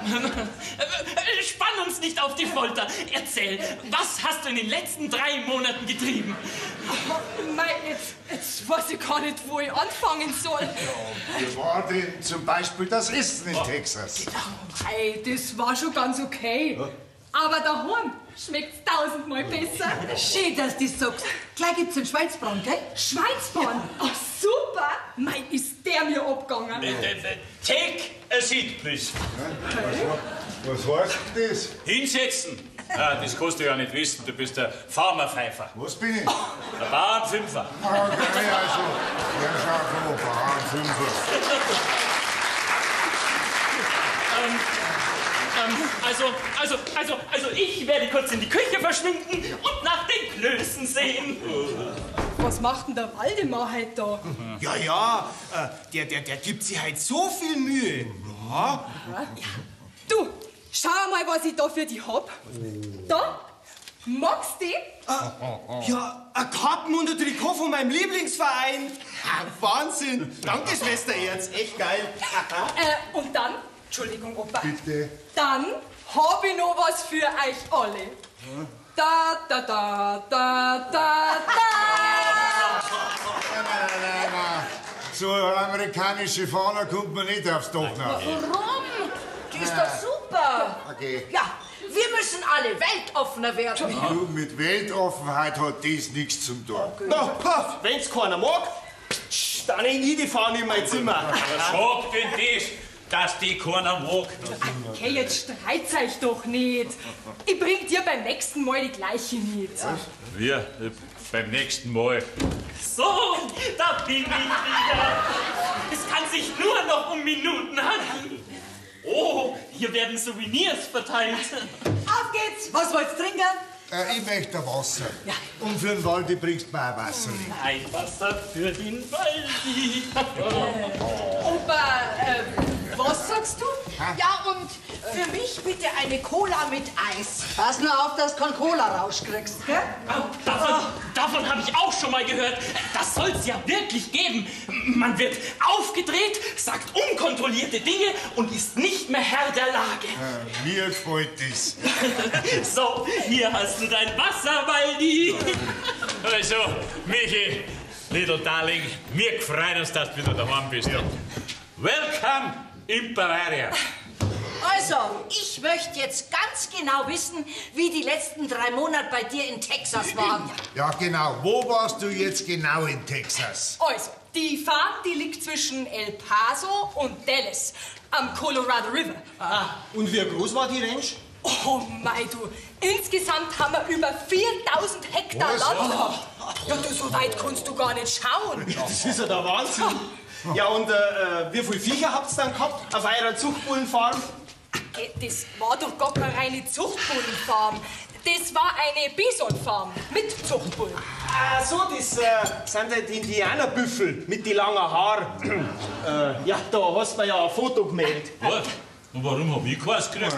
Äh, Spann uns nicht auf die Folter. Erzähl, was hast du in den letzten drei Monaten getrieben? Mei, jetzt, jetzt weiß ich gar nicht, wo ich anfangen soll. Wie war denn zum Beispiel das Essen in Texas? Mei, das war schon ganz okay. Aber daheim schmeckt's tausendmal besser. Schön, dass du das sagst. Gleich gibt's einen Schweinsbraten, gell? Schweinsborn? Ach, super! Mei, ist der mir abgegangen. Take a seat, please. Was heißt das? Hinsetzen. Ah, das kannst du ja nicht wissen, du bist der Farmerpfeifer. Was bin ich? Der Bauernfünfer. Ah, okay, also, ja, schau, komm, Bauernfünfer. Ähm, also, also, also, also ich werde kurz in die Küche verschwinden und nach den Klößen sehen. Was macht denn der Waldemar heute da? Ja, ja, äh, der, der, der gibt sich halt so viel Mühe. Ja. Du, schau mal, was ich da für dich hab. Da, magst du die? Ja, ein Kappen und ein Trikot von meinem Lieblingsverein. Ah, Wahnsinn. Danke, Schwester Erz. Echt geil. Äh, und dann, Entschuldigung, Opa. Bitte. Dann hab ich noch was für euch alle. Da, da, da, da, da, da. Nein, nein, nein, nein. So eine amerikanische Fahne kommt man nicht aufs Dach nach. Warum? Die ist doch super. Okay. Ja, wir müssen alle weltoffener werden. Du, mit Weltoffenheit hat das nichts zum tun. Na, ha, wenn's keiner mag, dann ich die Fahne in mein Zimmer. Sag denn das, dass die keiner mag. Okay, jetzt streit's euch doch nicht. Ich bring dir beim nächsten Mal die gleiche mit. Wir, äh, beim nächsten Mal. So, da bin ich wieder. Es kann sich nur noch um Minuten handeln. Oh, hier werden Souvenirs verteilt. Auf geht's! Was wollt's trinken? Äh, ich möchte Wasser. Und für den Waldi bringst du mir auch Wasser. mit. Ein Wasser für den Waldi. Opa, äh, was sagst du? Ja, und für mich bitte eine Cola mit Eis. Pass nur auf, dass du keinen Cola-Rausch kriegst, gell? Davon, davon habe ich auch schon mal gehört. Das soll es ja wirklich geben. Man wird aufgedreht, sagt unkontrollierte Dinge und ist nicht mehr Herr der Lage. Äh, mir gefällt das. So, hier hast du dein Wasser, Waldi. Also, Michi, little darling, wir freuen uns, dass du wieder daheim bist. Welcome in Bavaria. Also, ich möchte jetzt ganz genau wissen, wie die letzten drei Monate bei dir in Texas waren. Ja, genau. Wo warst du jetzt genau in Texas? Also, die Farm, die liegt zwischen El Paso und Dallas am Colorado River. Ah, und wie groß war die Ranch? Oh mei, du. Insgesamt haben wir über 4000 Hektar Was? Land. Ja, du, so weit kannst du gar nicht schauen. Das ist ja der Wahnsinn. Ja, und äh, äh, wie viele Viecher habt's dann gehabt auf eurer Zuchtbullenfarm? Äh, Das war doch gar keine reine Zuchtbullenfarm. Das war eine Bisonfarm mit Zuchtbullen. Ah, so, das äh, sind halt die Indianerbüffel mit die langen Haaren. äh, ja, da hast du mir ja ein Foto gemeldet. Und warum hab ich keins gekriegt?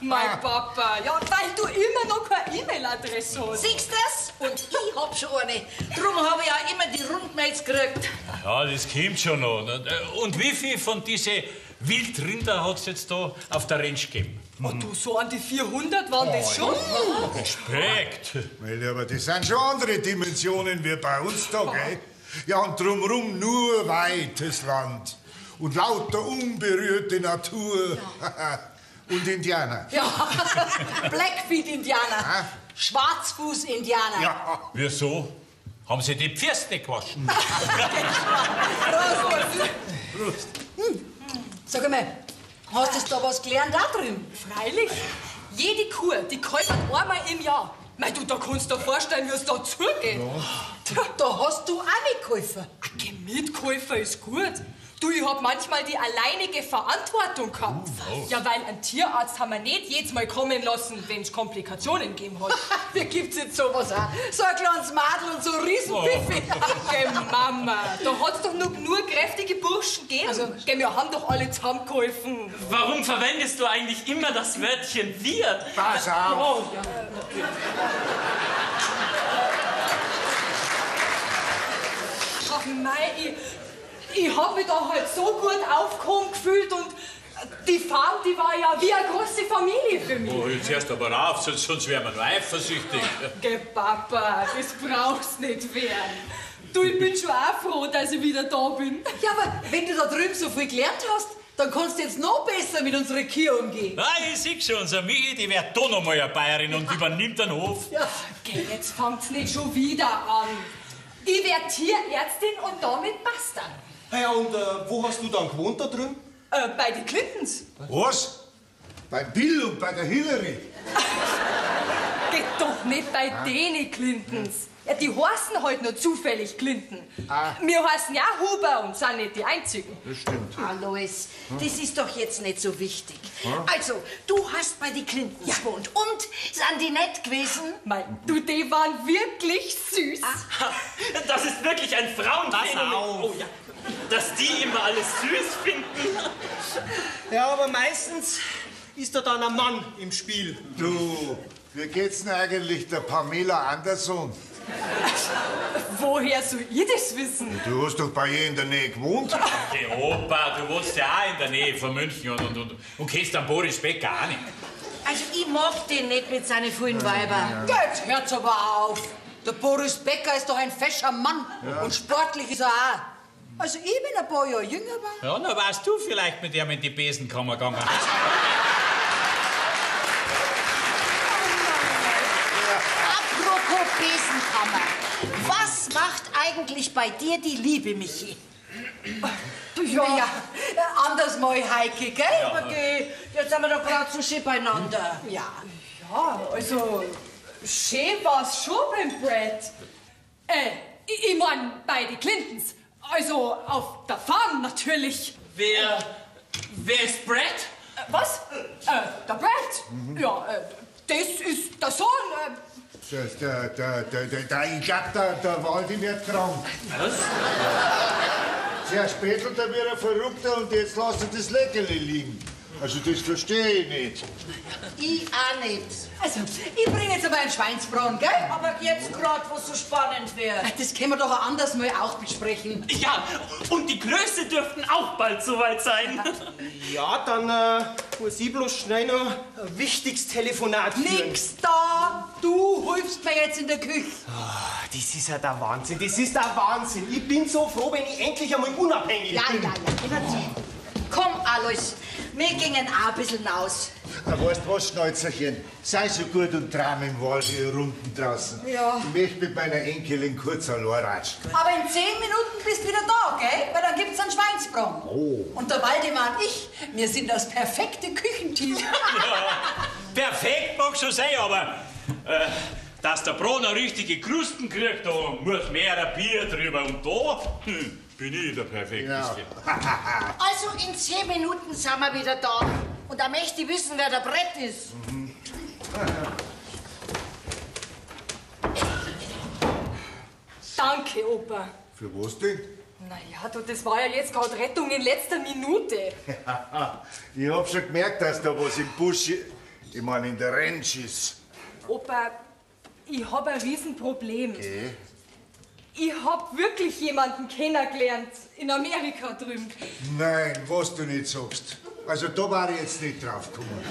Mein Papa, ja, weil du immer noch keine E-Mail-Adresse hast. Siehst du das? Und ich hab schon eine. Drum habe ich ja immer die Rundmails gekriegt. Ja, das kommt schon noch. Und wie viel von diesen Wildrinder hat's jetzt da auf der Ranch gegeben? Oh, du, so an die 400 waren das schon? Respekt. Weil, aber das sind schon andere Dimensionen wie bei uns da, gell? Ja, und drumrum nur weites Land. Und lauter unberührte Natur. und Indianer. Ja, Blackfeet-Indianer. Ah. Schwarzfuß-Indianer. Ja, Wieso? Haben sie die Pfirste gewaschen? Sag mal, hast du da was gelernt da drin? Freilich. Jede Kur, die kalbert einmal im Jahr. Mei, du, da kannst du dir vorstellen, wie es da zugeht. Da, da hast du auch mitgeholfen. Ein Mitkäufer ist gut. Du, ich hab manchmal die alleinige Verantwortung gehabt. Ja, weil einen Tierarzt haben wir nicht jedes Mal kommen lassen, wenn's Komplikationen gegeben hat. Wie gibt's jetzt sowas auch? So ein kleines Madel und so ein Riesenpiffi. Geh, Mama, da hat's doch noch nur kräftige Burschen gegeben. Also, geh, wir haben doch alle zusammengeholfen. Warum verwendest du eigentlich immer das Wörtchen wir? pass auf. Ach mei, ich, ich hab mich da halt so gut aufgehoben gefühlt und Die Farm, die war ja wie eine große Familie für mich. Oh, jetzt hörst du aber auf, sonst, sonst wären wir nur eifersüchtig. Geh, Papa, das brauchst nicht werden. Du, ich bin schon auch froh, dass ich wieder da bin. Ja, aber wenn du da drüben so viel gelernt hast, dann kannst du jetzt noch besser mit unserer Kühe umgehen. Ah, ich sehe schon, unsere Michi, die wird da noch mal eine Bayerin und übernimmt den Hof. Ja. Geh, jetzt fangt's nicht schon wieder an. Ich werd Tierärztin und damit basta. Ja, und äh, wo hast du dann gewohnt da drüben? Äh, bei den Clintons. Was? Bei Bill und bei der Hillary? Geht doch nicht bei denen Clintons. Ja, die heißen halt nur zufällig Clinton. Wir heißen ja Huber und sind nicht die einzigen. Das stimmt. Alois, das ist doch jetzt nicht so wichtig. Also, du hast bei die Clintons gewohnt und sind die nett gewesen? Mein, du, die waren wirklich süß. Das ist wirklich ein Frauenphänomen. auf. Oh ja. Dass die immer alles süß finden. Ja, aber meistens ist da dann ein Mann im Spiel. Du, wie geht's denn eigentlich der Pamela Anderson? Woher soll ich das wissen? Du hast doch bei ihr in der Nähe gewohnt. Okay, Opa, du wohnst ja auch in der Nähe von München und, und, und, und kennst den Boris Becker auch nicht. Also, ich mag den nicht mit seinen vielen Weibern. Jetzt hört's aber auf. Der Boris Becker ist doch ein fescher Mann. Und sportlich ist er auch. Also ich bin ein paar Jahre jünger war. Ja, dann warst du vielleicht mit ihm in die Besenkammer gegangen. Apropos Besenkammer. Was macht eigentlich bei dir die Liebe, Michi? Ja, ja. anders mal, Heike, gell? Okay, jetzt sind wir doch gerade so schön beieinander. Ja. Ja, also, schön war's schon beim Brad. Äh, ich, ich mein, bei den Clintons. Also, auf der Farm natürlich. Wer. Wer ist Brad? Äh, was? Äh, der Brad? Ja, äh, das ist der Sohn. Äh, Das, der, der, der, der, der, ich glaub, der, der Waldi wird krank. Was? Zuerst bettelt er wie ein Verrückter und jetzt lässt er das Leckerli liegen. Also das verstehe ich nicht. Ich auch nicht. Also, ich bringe jetzt aber einen Schweinsbraten, gell? Aber jetzt gerade, wo es so spannend wird. Das können wir doch ein anderes Mal auch besprechen. Ja, und die Größe dürften auch bald soweit sein. Ja, dann äh, muss ich bloß schnell noch ein wichtiges Telefonat führen. Nix da! Du hilfst mir jetzt in der Küche. Das ist ja der Wahnsinn, das ist der Wahnsinn. Ich bin so froh, wenn ich endlich einmal unabhängig Ja, bin. ja, ja. Immer Komm, Alois, wir gingen auch ein bisschen raus. Na, weißt du was, Schneuzerchen? Sei so gut und traum im Wald hier Runden draußen. Ja. Ich möchte mit meiner Enkelin kurz allein ratschen. Aber in zehn Minuten bist du wieder da, gell? Weil dann gibt's einen Schweinsbraten. Oh. Und der Waldemar und ich, wir sind das perfekte Küchenteam. Perfekt mag schon sein, aber äh, dass der eine richtige Krusten kriegt, da muss mehr ein Bier drüber. Und da hm, bin ich der Perfekteste. Also in zehn Minuten sind wir wieder da. Und da möchte ich wissen, wer der Brett ist. danke, Opa. Für was denn? Naja, du, das war ja jetzt gerade Rettung in letzter Minute. ich hab schon gemerkt, dass da was im Busch, ich meine in der Ranch ist. Opa, ich hab ein Riesenproblem. Okay. Ich hab wirklich jemanden kennengelernt in Amerika drüben. Nein, was du nicht sagst. Also da war ich jetzt nicht drauf gekommen.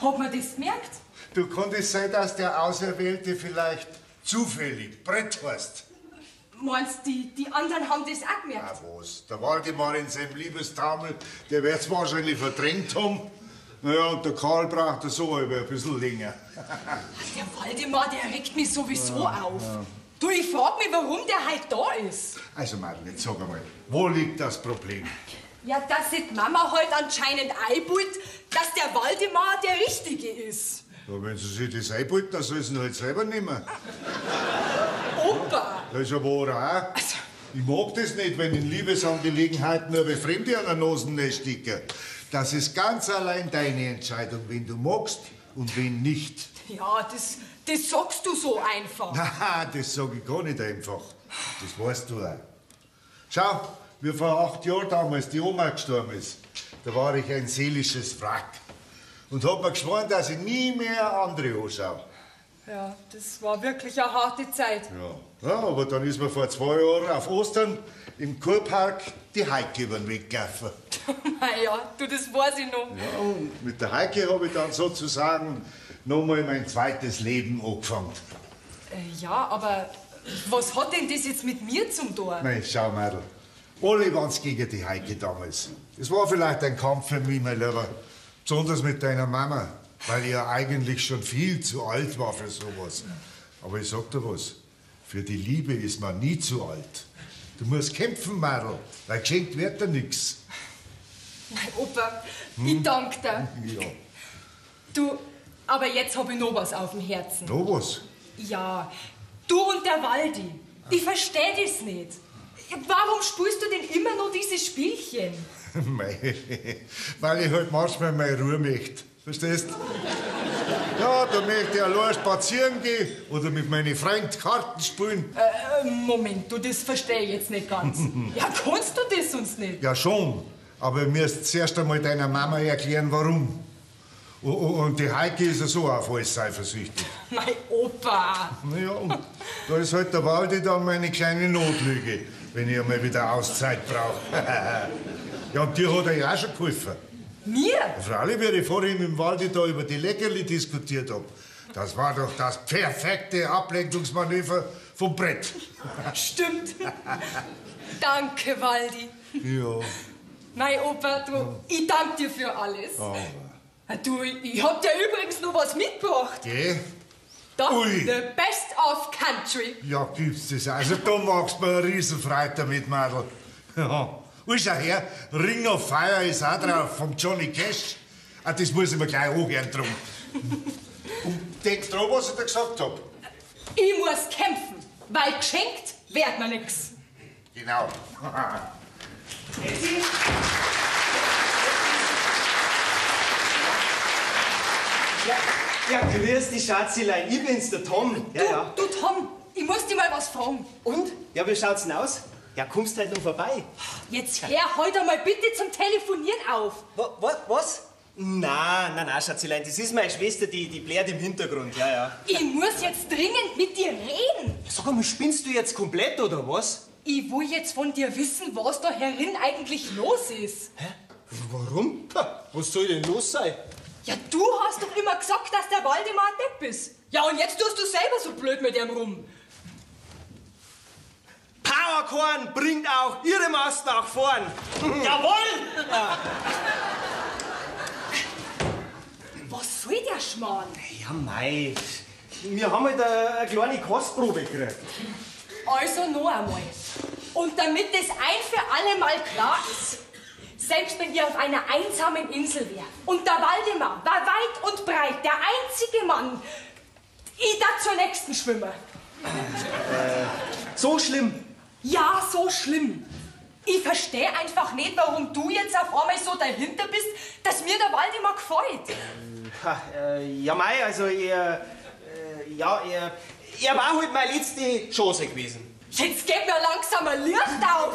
Hat man das gemerkt? Du konntest sein, dass der Auserwählte vielleicht zufällig Brett heißt. Meinst du, die, die anderen haben das auch gemerkt? Ah, was? Der Waldemar in seinem Liebestaumel, der wird's wahrscheinlich verdrängt haben. Naja, und der Karl braucht er so über ein bisschen länger. Der Waldemar, der regt mich sowieso auf. Du, ich frag mich, warum der halt da ist. Also, Madel, jetzt sag einmal, wo liegt das Problem? Ja, dass die Mama halt anscheinend einbaut, dass der Waldemar der Richtige ist. Ja, wenn sie sich das einbaut, dann soll sie ihn halt selber nehmen. Opa! Das ist aber auch. Ich mag das nicht, wenn in Liebesangelegenheiten nur Fremde an der Nase sticken. Das ist ganz allein deine Entscheidung, wen du magst und wen nicht. Ja, das, das sagst du so einfach. Haha, das sag ich gar nicht einfach. Das weißt du auch. Schau, wie vor acht Jahren damals die Oma gestorben ist, da war ich ein seelisches Wrack. Und hab mir geschworen, dass ich nie mehr andere anschaue. Ja, das war wirklich eine harte Zeit. Ja. ja, aber dann ist mir vor zwei Jahren auf Ostern im Kurpark die Heike über den Weg gelaufen. Naja, du, das weiß ich noch. Ja, und mit der Heike habe ich dann sozusagen nochmal mein zweites Leben angefangen. Äh, ja, aber was hat denn das jetzt mit mir zum tun? Nein, schau, Mädel. Alle waren's gegen die Heike damals. Es war vielleicht ein Kampf für mich, mein Lieber. Besonders mit deiner Mama, weil ich ja eigentlich schon viel zu alt war für sowas. Aber ich sag dir was, für die Liebe ist man nie zu alt. Du musst kämpfen, Mädel, weil geschenkt wird dir nix. Mein Opa, ich danke dir. Ja. Du, aber jetzt habe ich noch was auf dem Herzen. Noch was? Ja, du und der Waldi. Ich verstehe das nicht. Warum spielst du denn immer noch diese Spielchen? Mei, weil ich halt manchmal meine Ruhe möchte. Verstehst? Ja, da möchte ich allein spazieren gehen oder mit meinen Freunden Karten spielen. Äh, Moment, du, das verstehe ich jetzt nicht ganz. ja, kannst du das sonst nicht? Ja, schon. Aber ihr müsst zuerst einmal deiner Mama erklären, warum. Und die Heike ist ja so auf alles eifersüchtig. Mein Opa. Naja, und da ist halt der Waldi dann meine kleine Notlüge, wenn ich einmal wieder Auszeit brauche. ja, und dir hat er ja auch schon geholfen. Mir? Freilich, wie ich vorhin mit dem Waldi da über die Leckerli diskutiert hab. Das war doch das perfekte Ablenkungsmanöver vom Brett. Stimmt. Danke, Waldi. Ja. Mein Opa, du, ich danke dir für alles. Du, ich hab dir übrigens noch was mitgebracht. Geh? Da, Ui. the best of country. Ja, gibt's das. Also da machst du mir eine Riesenfreude damit, Madel. Ja. Und schau her, Ring of Fire ist auch drauf, vom Johnny Cash. Ah, das muss ich mir gleich angehen drum. Und denk dran, was ich dir gesagt hab. Ich muss kämpfen, weil geschenkt wird mir nix. Genau. Ja, grüß dich, Schatzilein. Ich bin's, der Tom. Ja, du, ja. du Tom, ich muss dir mal was fragen. Und? Ja, wie schaut's denn aus? Ja, kommst halt noch vorbei. Jetzt hör heute mal bitte zum Telefonieren auf. Was? was? was? Na, na, na, Schatzilein, das ist meine Schwester, die, die blärt im Hintergrund. Ja, ja. Ich muss jetzt dringend mit dir reden. Sag einmal, spinnst du jetzt komplett oder was? Ich will jetzt von dir wissen, was da herin eigentlich los ist. Warum? Ha, was soll denn los sein? Ja, du hast doch immer gesagt, dass der Waldemar ein Depp ist. Ja, und jetzt tust du selber so blöd mit ihm rum. Powerkorn bringt auch ihre Mast nach vorn. Jawohl! Was soll der Schmarrn? Ja, mei. Wir haben halt eine, eine kleine Kostprobe gekriegt. Also noch einmal. Und damit das ein für alle Mal klar ist, selbst wenn ihr auf einer einsamen Insel wärt und der Waldemar war weit und breit der einzige Mann, ich da zur nächsten schwimme. So schlimm. Ja, so schlimm. Ich verstehe einfach nicht, warum du jetzt auf einmal so dahinter bist, dass mir der Waldemar gefällt. Ha, äh, ja, mei, also er. Äh, ja, er. Er war halt meine letzte Chance gewesen. Jetzt geht mir langsam ein Licht auf.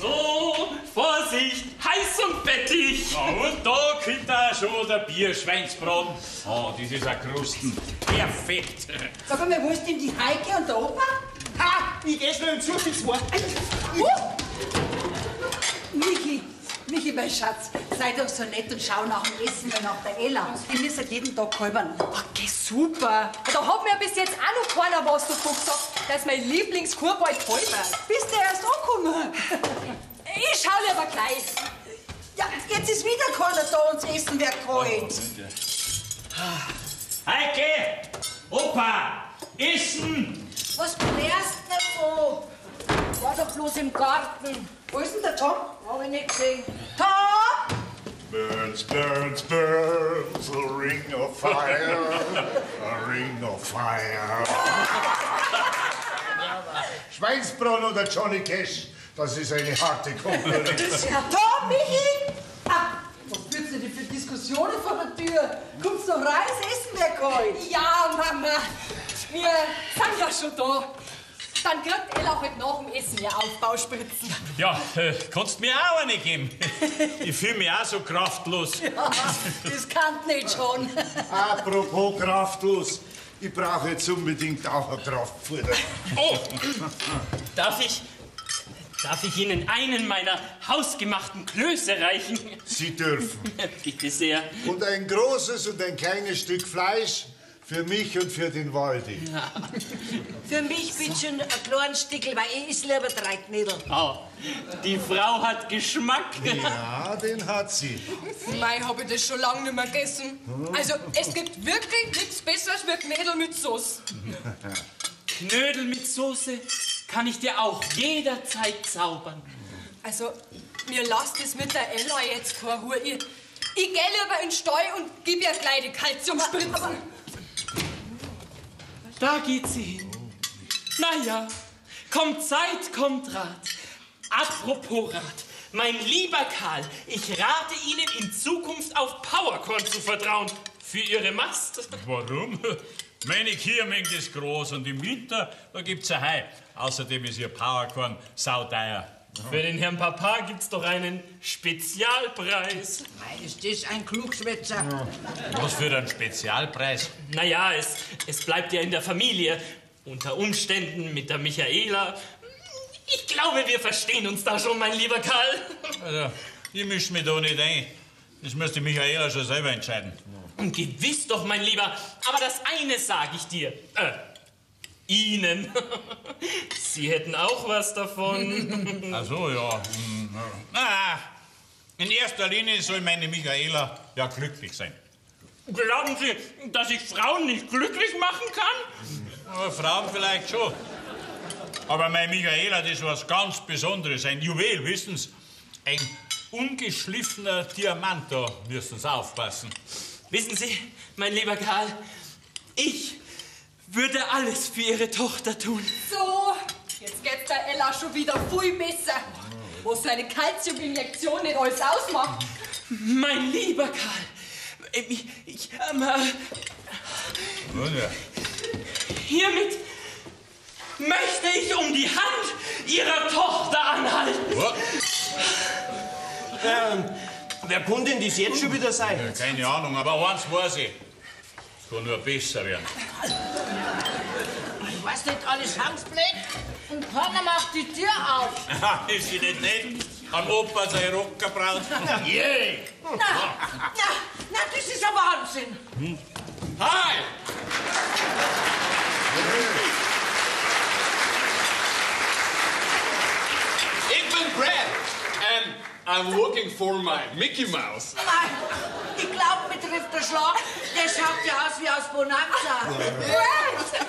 So, Vorsicht, heiß und bettig. Ja, und da kommt auch schon der Bierschweinsbraten. Oh, das ist ein Krusten. Perfekt. Sag mal, wo ist denn die Heike und der Opa? Ha! Ich geh schnell und such die zwei. Michi, Michi, mein Schatz, sei doch so nett und schau nach dem Essen mal nach der Ella. Die müssen jeden Tag kalbern. Okay, super. Da hat mir bis jetzt auch noch keiner was davon gesagt, dass mein Lieblingskur bald voll wird. Bist du erst angekommen? Ich schau lieber gleich. Ja, jetzt ist wieder keiner da und das Essen wird kalt. Heike! Opa! Essen! Was blärst denn so? War doch bloß im Garten. Wo ist denn der Tom? Hab ich nicht gesehen. Tom! Burns, burns, burns, a ring of fire, a ring of fire. Schweinsbraten oder Johnny Cash, das ist eine harte Konkurrenz. Ja, Tom, Michi! Ah, was du denn für Diskussionen vor der Tür? Kommst doch rein, das Essen wird kalt. Ja, Mama. Wir sind ja schon da. Dann kriegt Ella heute nach dem Essen ihr Aufbauspritzen. Ja, äh, kannst mir auch eine geben. Ich fühle mich auch so kraftlos. Ja, das kann nicht schon. Apropos kraftlos, Ich brauche jetzt unbedingt auch eine Kraftfutter. Oh, darf ich, darf ich Ihnen einen meiner hausgemachten Klöße reichen? Sie dürfen. Bitte sehr. Und ein großes und ein kleines Stück Fleisch für mich und für den Waldi. Für mich bitte schön ein kleines Stückel, weil ich is lieber drei Knädel. Oh, die Frau hat Geschmack. Ja, den hat sie. Mei, hab ich das schon lange nicht mehr gegessen. Also, es gibt wirklich nichts Besseres wie Knädel mit Sauce. Knödel mit Soße kann ich dir auch jederzeit zaubern. Also, mir lasst es mit der Ella jetzt keine Ruhe. Ich, ich geh lieber in den Stall und gib ihr gleich die Kalziumspritzen. Da geht sie hin. Naja, kommt Zeit, kommt Rat. Apropos Rat. Mein lieber Karl, ich rate Ihnen in Zukunft auf Powercorn zu vertrauen. Für Ihre Mast. Warum? Meine Kirmenge ist groß und im Winter, da gibt's ein Hai. Außerdem ist ihr Powercorn sauteuer. Für den Herrn Papa gibt's doch einen Spezialpreis. Ist das ein Klugschwätzer? Was für ein Spezialpreis? Naja, es, es bleibt ja in der Familie. Unter Umständen mit der Michaela. Ich glaube, wir verstehen uns da schon, mein lieber Karl. Also, ich misch mich da nicht ein. Das müsste Michaela schon selber entscheiden. Gewiss doch, mein Lieber. Aber das eine sage ich dir. Äh, Ihnen. Sie hätten auch was davon. Ach so, ja. hm, ja. Na, in erster Linie soll meine Michaela ja glücklich sein. Glauben Sie, dass ich Frauen nicht glücklich machen kann? Frauen vielleicht schon. Aber meine Michaela, das ist was ganz Besonderes. Ein Juwel, wissen Sie? Ein ungeschliffener Diamant, da müssen Sie aufpassen. Wissen Sie, mein lieber Karl, ich würde alles für Ihre Tochter tun. So, jetzt geht's der Ella schon wieder viel besser. Was so eine Kalziuminjektion nicht alles ausmacht. Mein lieber Karl, äh, ich, ich, ähm, äh, hiermit möchte ich um die Hand Ihrer Tochter anhalten. Oh, Ähm, wer kann denn das jetzt schon wieder sein? keine Ahnung, aber eins weiß ich. Es kann nur besser werden. Du weißt nicht, alles Hangsblöd und keiner macht die Tür auf. ist sie nicht nett? Am Opa sein Rocker braut. Yay! Na, na, na, das ist ein Wahnsinn. Hi! Ich bin Brad and I'm looking for my Mickey Mouse. Ich mir trifft der Schlag. Der schaut ja aus wie aus Bonanza. Brad!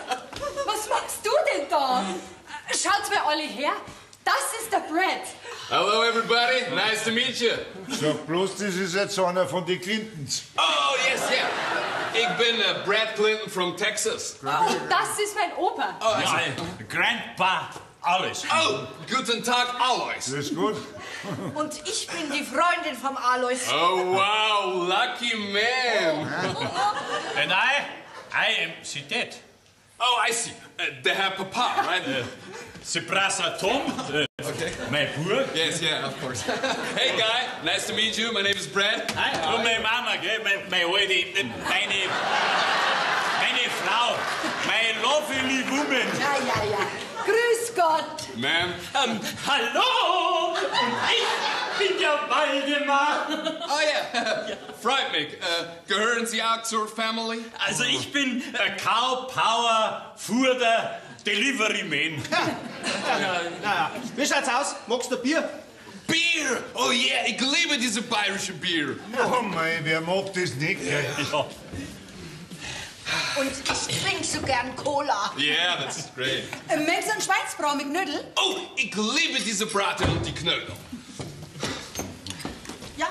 Was machst du denn da? Schaut mal alle her. Das ist der Brad. Hello, everybody. Nice to meet you. Sag bloß, das ist jetzt einer von den Clintons. Oh, yes, yeah. Ich bin uh, Brad Clinton from Texas. Und das ist mein Opa. Ja, Grandpa, alles. Oh, guten Tag, Alois. Das ist gut. Und ich bin die Freundin vom Alois. Oh, wow, lucky man. And I, I am sie dead. Oh, I see. Uh, the Herr Papa, right? Sie brassa Tom, äh, mein Bruder. Yes, yeah, of course. hey, guy. Nice to meet you. My name is Brad. Und meine Mama, gell, meine, meine alte, meine, meine Frau, meine lovely woman. Ja, ja, ja. Grüß Gott. Ma'am. Ähm, hallo! Und ich bin der Waldemar. Oh, yeah. Freut mich. Uh, gehören Sie auch zur Family? Also ich bin äh, Cow Power Further Delivery Man. Naja, wie schaut's aus? Magst du Bier? Bier! Oh yeah, ich liebe diese bayerische Bier. Oh mei, wer mag das nicht? Ja. Und ich trinke so gern Cola. Yeah, that's great. Äh, Möchtest du einen Schweinsbraten mit Knödel? Oh, ich liebe diese Braten und die Knödel. Ja.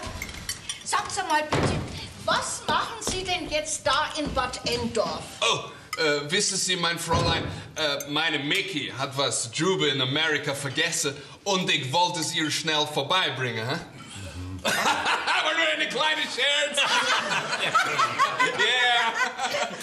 Sag's mal bitte, was machen Sie denn jetzt da in Bad Endorf? Oh, äh, wissen Sie, mein Fräulein, äh, meine Mickey hat was drüben in Amerika vergessen und ich wollte es ihr schnell vorbeibringen. Hä? Aber nur eine kleine Scherz. yeah.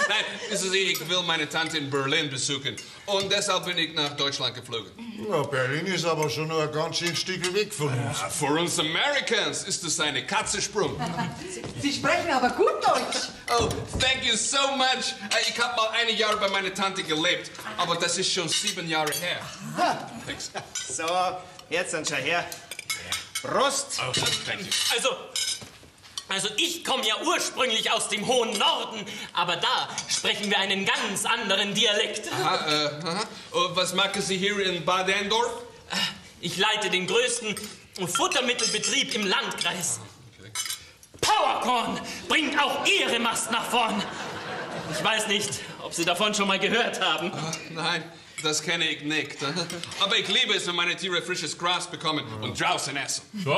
Nein, wissen Sie, ich will meine Tante in Berlin besuchen. Und deshalb bin ich nach Deutschland geflogen. Ja, Berlin ist aber schon noch ein ganz schön Stück weg von uns. Für uns Americans ist es eine Katzensprung. Sie sprechen aber gut Deutsch. Oh, thank you so much. Äh, Ich habe mal eine Jahr bei meiner Tante gelebt, aber das ist schon sieben Jahre her. Thanks. So, jetzt dann schon her. Prost! Oh. Also, also ich komme ja ursprünglich aus dem hohen Norden, aber da sprechen wir einen ganz anderen Dialekt. Aha, äh, aha. Und was machen Sie hier in Bad Endorf? Ich leite den größten Futtermittelbetrieb im Landkreis. Powercorn bringt auch Ihre Mast nach vorn. Ich weiß nicht, ob Sie davon schon mal gehört haben. Nein, das kenne ich nicht. Aber ich liebe es, wenn meine Tiere frisches Gras bekommen und draußen essen. So,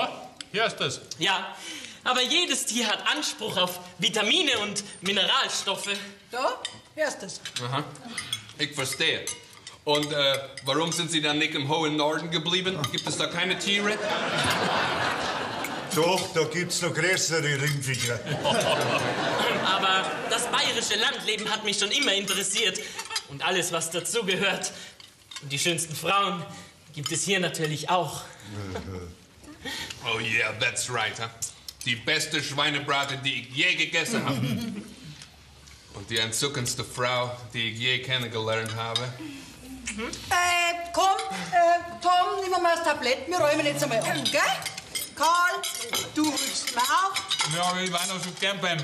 hier ist das. Ja, aber jedes Tier hat Anspruch auf Vitamine und Mineralstoffe. Da, hier ist es. Aha. Ich verstehe. Und äh, warum sind Sie dann nicht im hohen Norden geblieben? Gibt es da keine Tiere? Doch, da gibt's noch größere Ringfinger. Aber bayerische Landleben hat mich schon immer interessiert. Und alles, was dazugehört. Und die schönsten Frauen gibt es hier natürlich auch. Oh yeah, that's right. Huh? Die beste Schweinebraten, die ich je gegessen habe. Und die entzückendste Frau, die ich je kennengelernt habe. Äh, komm, äh, Tom, nimm mal das Tablett. Wir räumen jetzt einmal um, gell? Karl, du holst mir auf. Ja, ich war noch so gern beim,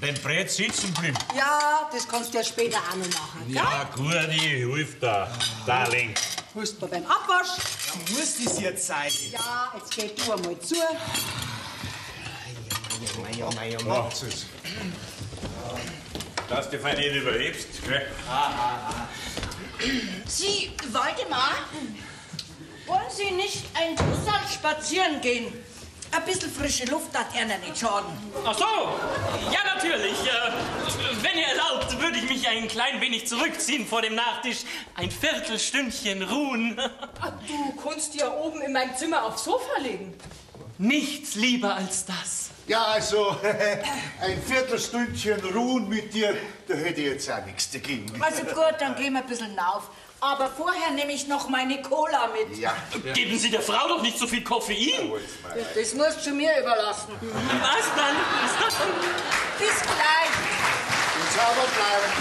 beim Brett sitzen geblieben. Ja, das kannst du ja später auch noch machen, gell? Ja, gut, ich hilf da, Darling. Holst mir beim Abwasch. Ja, muss das jetzt sein? Ja, jetzt geh du einmal zu. Oh mei. Macht's es. Dass du von nicht überlebst, gell? Sie, Waldemar, wollen Sie nicht ein bisschen spazieren gehen? Ein bisschen frische Luft hat Ihnen nicht schaden. Ach so, ja natürlich. Äh, wenn ihr erlaubt, würde ich mich ein klein wenig zurückziehen vor dem Nachtisch. Ein Viertelstündchen ruhen. Ah, Du kannst ja oben in meinem Zimmer aufs Sofa legen. Nichts lieber als das. Ja, also, ein Viertelstündchen ruhen mit dir, da hätte ich jetzt auch nichts dagegen. Also gut, dann gehen wir ein bisschen rauf. Aber vorher nehme ich noch meine Cola mit. Ja, Geben Sie der Frau doch nicht so viel Koffein. Das musst du mir überlassen. Was dann? Bis gleich. und sauber bleiben.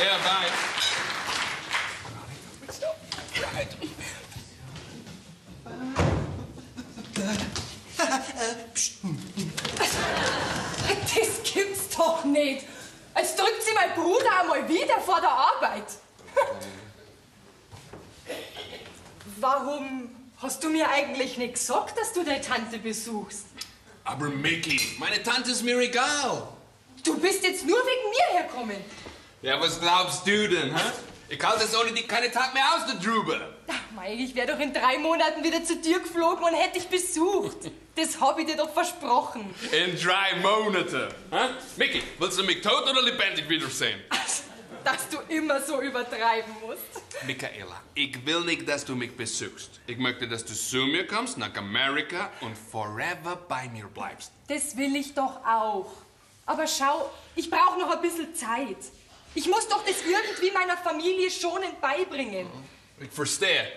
Ja, bye. Das gibt's doch nicht. Als drückt sie mein Bruder einmal wieder vor der Arbeit. Warum hast du mir eigentlich nicht gesagt, dass du deine Tante besuchst? Aber Mickey, meine Tante ist mir egal. Du bist jetzt nur wegen mir herkommen. Ja, was glaubst du denn, hä? Ich halte es ohne dich keine Tag mehr aus, der Drüber. Ach, Mei, ich wäre doch in drei Monaten wieder zu dir geflogen und hätte dich besucht. Das habe ich dir doch versprochen. In drei Monaten. Hä? Mickey, willst du mich tot oder lebendig wiedersehen? Dass du immer so übertreiben musst. Michaela, ich will nicht, dass du mich besuchst. Ich möchte, dass du zu mir kommst, nach Amerika und forever bei mir bleibst. Das will ich doch auch. Aber schau, ich brauche noch ein bisschen Zeit. Ich muss doch das irgendwie meiner Familie schonend beibringen. Ich verstehe.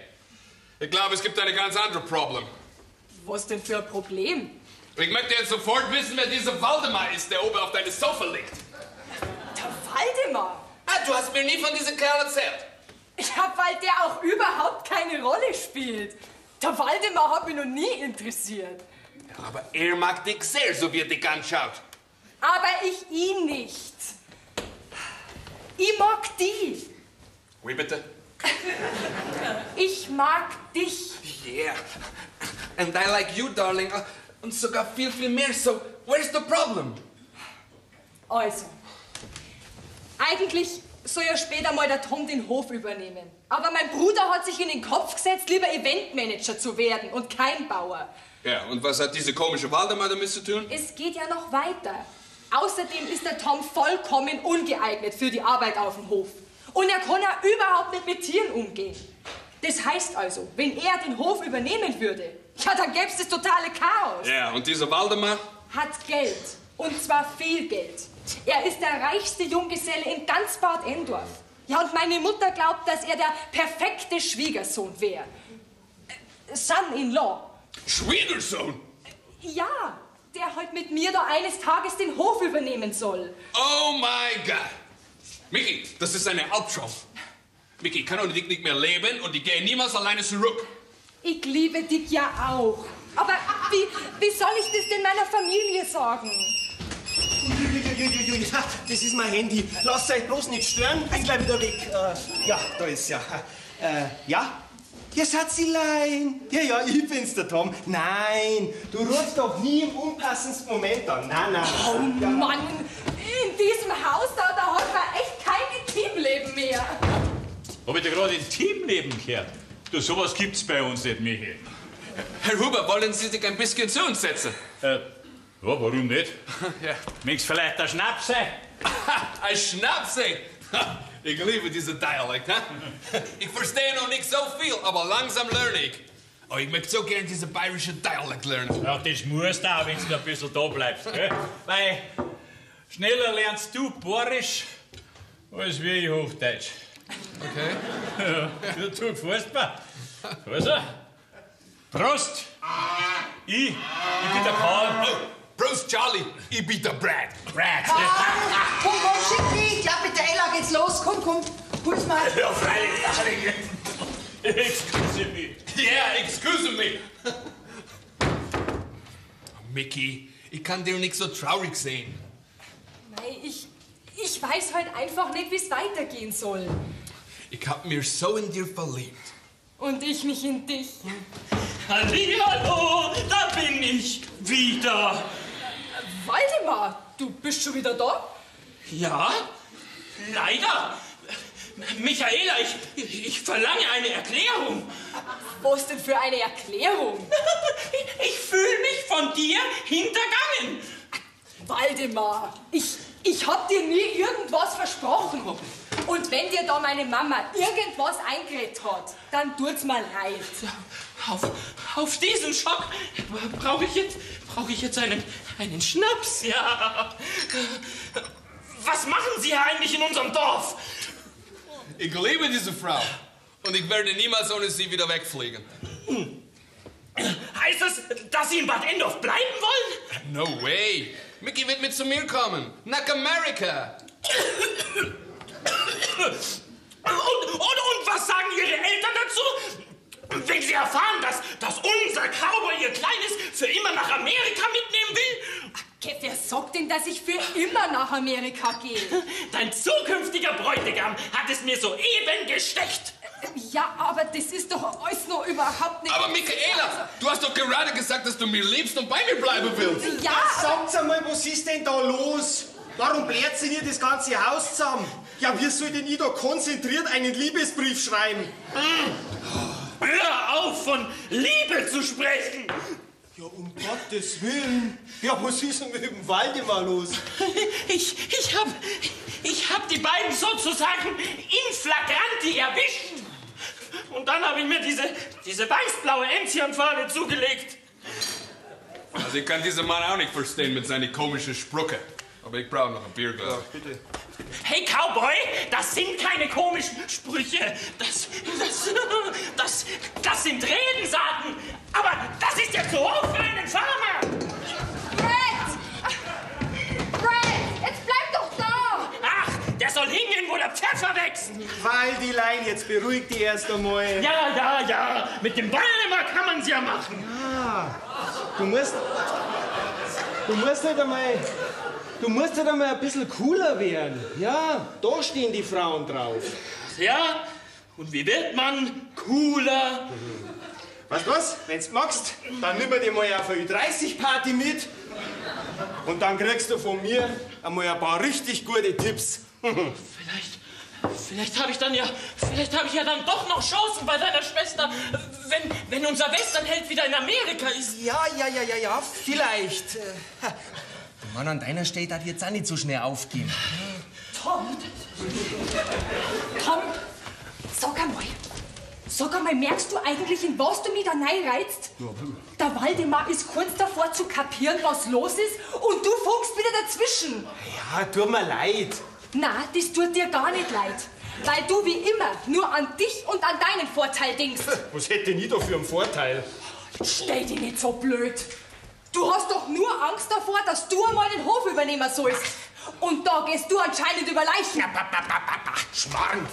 Ich glaube, es gibt ein ganz anderes Problem. Was denn für ein Problem? Ich möchte jetzt sofort wissen, wer dieser Waldemar ist, der oben auf deinem Sofa liegt. Der Waldemar. Ah, du hast mir nie von diesem Kerl erzählt. Ja, weil der auch überhaupt keine Rolle spielt. Der Waldemar hat mich noch nie interessiert. Aber er mag dich sehr, so wie er dich anschaut. Aber ich ihn nicht. Ich mag die. Wie bitte? Ich mag dich. Yeah. And I like you, darling. Uh, Und sogar viel, viel mehr. So, where's the problem? Also, eigentlich soll ja später mal der Tom den Hof übernehmen. Aber mein Bruder hat sich in den Kopf gesetzt, lieber Eventmanager zu werden und kein Bauer. Ja, und was hat diese komische Waldemar damit zu tun? Es geht ja noch weiter. Außerdem ist der Tom vollkommen ungeeignet für die Arbeit auf dem Hof. Und er kann ja überhaupt nicht mit Tieren umgehen. Das heißt also, wenn er den Hof übernehmen würde, ja, dann gäbe es das totale Chaos. Ja, und dieser Waldemar? Hat Geld. Und zwar viel Geld. Er ist der reichste Junggeselle in ganz Bad Endorf. Ja, und meine Mutter glaubt, dass er der perfekte Schwiegersohn wäre. Son-in-law. Schwiegersohn? Ja, der heute mit mir da eines Tages den Hof übernehmen soll. Oh my God. Mickey, das ist eine Albtraum. Mickey, ich kann ohne dich nicht mehr leben und ich gehe niemals alleine zurück. Ich liebe dich ja auch. Aber wie, wie soll ich das denn meiner Familie sagen? Uiuiuiui, Das ist mein Handy. Lasst euch bloß nicht stören. Bin gleich wieder weg. Äh, ja, da ist ja. Äh, ja? Ja, Satzilein. Ja, ja, ich bin's, der Tom. Nein, du rufst doch nie im unpassendsten Moment an. Nein, nein. Oh Mann, in diesem Haus da, da hat man echt kein Teamleben mehr. Hab ich dir gerade in Teamleben gehört? Du, sowas gibt's bei uns nicht, Michi. Herr Huber, wollen Sie sich ein bisschen zu uns setzen? Äh, ja, warum nicht? Ja. Möchtest vielleicht ein Schnaps sein? Ein Schnapse! Ich liebe diesen Dialekt, ha? Ich verstehe noch nicht so viel, aber langsam lerne ich. Oh, ich möchte so gern diesen bayerischen Dialekt lernen. Ja, das musst du auch, wenn du ein bisschen da bleibst. Gell? Weil schneller lernst du Borisch als wie ich Hochdeutsch. Okay. Ja, du gefällst mir. Also, Prost! Ich, ich bin der Karl. Prost, Charlie. Ich bin der Brad. Brad. Komm, komm, schick mich. Ich glaub, mit der Ella geht's los. Komm, komm. Hol's mal. Ja, freilich, Darling. Excuse me. Yeah, excuse me. Mickey, ich kann dir nicht so traurig sehen. Nein, ich, ich weiß halt einfach nicht, wie es weitergehen soll. Ich hab mir so in dir verliebt. Und ich mich in dich. Hallihallo, da bin ich wieder. Waldemar, du bist schon wieder da? Ja, leider. Michaela, ich, ich, verlange eine Erklärung. Was denn für eine Erklärung? Ich fühle mich von dir hintergangen. Waldemar, ich, ich hab dir nie irgendwas versprochen. Und wenn dir da meine Mama irgendwas eingeredet hat, dann tut's mir leid. Auf, auf diesen Schock brauche ich jetzt, brauche ich jetzt einen, einen Schnaps. Ja. Was machen Sie hier eigentlich in unserem Dorf? Ich liebe diese Frau. Und ich werde niemals ohne sie wieder wegfliegen. Heißt das, dass Sie in Bad Endorf bleiben wollen? No way. Mickey wird mit zu mir kommen. Nach Amerika. Und, und, und was sagen Ihre Eltern dazu? Wenn sie erfahren, dass, dass unser Cowboy ihr Kleines für immer nach Amerika mitnehmen will? Ke, wer sagt denn, dass ich für immer nach Amerika gehe? Dein zukünftiger Bräutigam hat es mir soeben gestecht. Ja, aber das ist doch alles noch überhaupt nicht... Aber Michaela, du hast doch gerade gesagt, dass du mir liebst und bei mir bleiben willst. Ja, Sagt's einmal, was ist denn da los? Warum blärt sie hier das ganze Haus zusammen? Ja, wie soll denn ich da konzentriert einen Liebesbrief schreiben? Hör auf, von Liebe zu sprechen. Ja, um Gottes Willen. Ja, was ist denn mit dem Waldemar los? Ich, ich hab, ich hab die beiden sozusagen in flagranti erwischt. Und dann habe ich mir diese, diese weißblaue Enzianfahne zugelegt. Also ich kann diesen Mann auch nicht verstehen mit seinen komischen Sprüche. Aber ich brauche noch ein Bierglas. Bitte. Hey Cowboy, das sind keine komischen Sprüche. Das, das, das, das sind Redensarten. Aber das ist ja zu hoch für einen Farmer. Brad! Brad, jetzt bleib doch da! Ach, der soll hingehen, wo der Pfeffer wächst. Waldilein, jetzt beruhig dich erst einmal. Ja, ja, ja. Mit dem Waldemar kann man's ja machen. Du musst. Du musst halt einmal. Du musst halt einmal ein bisschen cooler werden. Ja, da stehen die Frauen drauf. Ja, und wie wird man cooler? Weißt du was? Wenn's magst, dann nimm dir mal auf eine Ü30-Party mit. Und dann kriegst du von mir einmal ein paar richtig gute Tipps. Vielleicht, vielleicht habe ich dann ja, vielleicht habe ich ja dann doch noch Chancen bei deiner Schwester, wenn, wenn unser Westernheld wieder in Amerika ist. Ja, ja, ja, ja, ja, vielleicht. Der Mann an deiner Stelle darf jetzt auch nicht so schnell aufgeben. Tom, Tom, sag einmal, Sag einmal, merkst du eigentlich, in was du mich da reizt? Der Waldemar ist kurz davor zu kapieren, was los ist, und du funkst wieder dazwischen. Ja, tut mir leid. Na, das tut dir gar nicht leid. Weil du wie immer nur an dich und an deinen Vorteil denkst. Was hätte ich da für einen Vorteil? Stell dich nicht so blöd. Du hast doch nur Angst davor, dass du einmal den Hof übernehmen sollst. Und da gehst du anscheinend über Leichen. Schmarrn!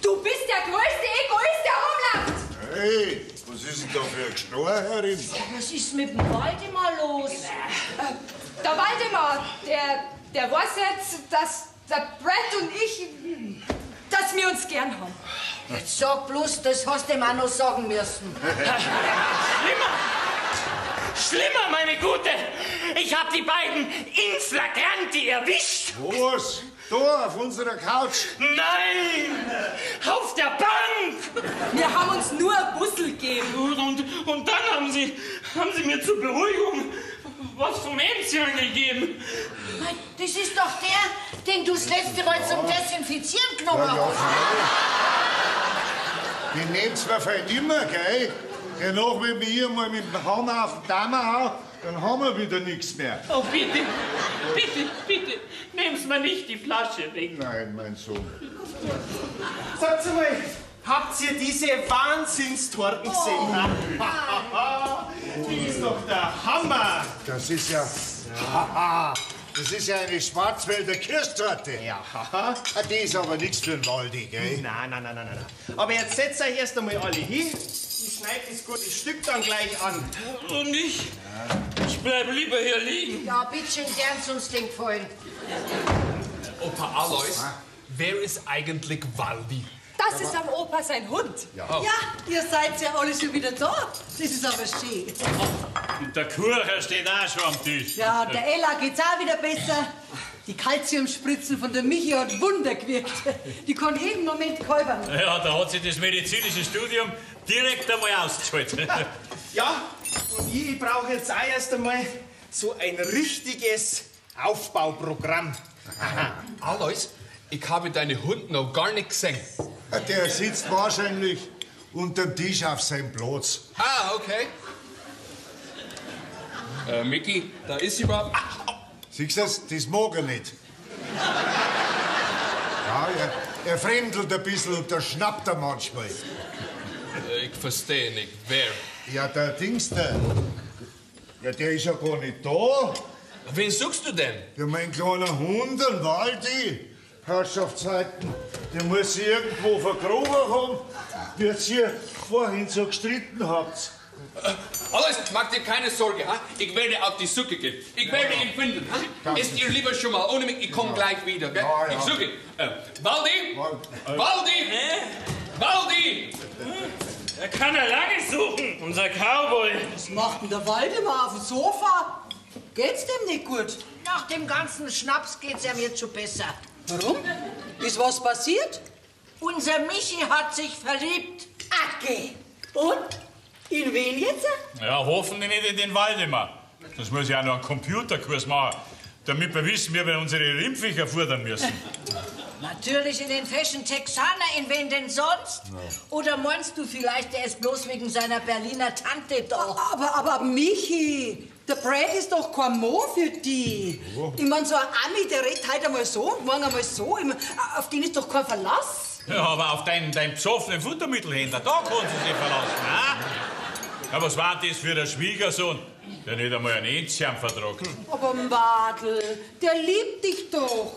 Du bist der größte Egoist, der rumlangt. Hey, was ist denn da für ein Geschnarr herin? Was ist mit dem Waldemar los? Äh, Der Waldemar, der, der weiß jetzt, dass der Brett und ich, dass wir uns gern haben. Jetzt sag bloß, das hast du ihm auch noch sagen müssen. Schlimmer, meine Gute! Ich hab die beiden in flagranti erwischt! Was? Da, auf unserer Couch? Nein! Auf der Bank! Wir haben uns nur ein Bussel gegeben. Und, und, dann haben sie, haben sie mir zur Beruhigung was vom Enzian gegeben. Nein, Das ist doch der, den du das letzte Mal zum Desinfizieren genommen hast. Den nehmt's mir für immer, gell? Danach, wenn wir hier mal mit dem Hammer auf den Damm hauen, dann haben wir wieder nichts mehr. Oh, bitte, bitte, bitte, nehm's mir nicht die Flasche weg. Nein, mein Sohn. Sagt mal, habt ihr diese Wahnsinnstorten gesehen? Die ist doch der Hammer! Das ist ja. Haha, das ist ja eine Schwarzwälder Kirschtorte. Ja, haha. Ah, Die ist aber nichts für einen Waldi, gell? Nein, nein, nein, nein, nein. Aber jetzt setzt euch erst einmal alle hin. Ich schneide das gute Stück dann gleich an. Und ich, ich bleib lieber hier liegen. Ja, bitteschön, gern uns den gefallen. Opa Alois, wer ist eigentlich Waldi? Das ist am Opa sein Hund. Ja, ihr seid ja alle schon wieder da. Das ist aber schön. Und der Kuchen steht auch schon am Tisch. Ja, der Ella geht's auch wieder besser. Die Kalziumspritzen von der Michi hat Wunder gewirkt. Die kann jeden Moment kalbern. Ja, da hat sich das medizinische Studium direkt einmal ausgeschaltet. Ja, und ich brauche jetzt auch erst einmal so ein richtiges Aufbauprogramm. Alois, ich habe deinen Hund noch gar nicht gesehen. Der sitzt wahrscheinlich unterm Tisch auf seinem Platz. Ah, okay. Äh, Micky, da ist überhaupt... Ah, Siehst du das? Das mag er nicht. Ja, er, er fremdelt ein bisschen und da schnappt er manchmal. ich verstehe nicht. Wer? Ja, der Dings da. Ja, der ist ja gar nicht da. Wen suchst du denn? Ja, mein kleiner Hund, ein Waldi. Herrschaftszeiten, der muss sich irgendwo vergraben haben, wie ihr vorhin so gestritten habt. Alois, mach dir keine Sorge, ha? ich werde auf die Suche gehen. Ich werde ihn finden. ha? Ist ihr lieber schon mal ohne mich, ich komme gleich wieder. Gell? Ja, ja. Ich suche ihn. Äh, Waldi! Waldi! Waldi! Er kann er lange suchen, unser Cowboy. Was macht denn der Waldemar auf dem Sofa? Geht's dem nicht gut? Nach dem ganzen Schnaps geht's ihm jetzt schon besser. Warum? Ist was passiert? Unser Michi hat sich verliebt. Acke. Und? In wen jetzt? Ja, hoffentlich nicht in den Waldemar. Das muss ich auch noch einen Computerkurs machen, damit wir wissen, wie wir unsere Rindviecher fordern müssen. Natürlich in den Fashion Texaner, in wen denn sonst? Oder meinst du vielleicht, er ist bloß wegen seiner Berliner Tante da? Aber, aber, Michi, der Brad ist doch kein Mo für die. Ich mein, so ein Ami, der redet heute einmal so und morgen einmal so. Ich mein, auf den ist doch kein Verlass. Ja, aber auf deinen, deinen besoffenen Futtermittelhändler, da können sie sich verlassen. Ne? Ja, was war das für der Schwiegersohn, der nicht einmal einen Enzian vertragt? Aber Madel, der liebt dich doch.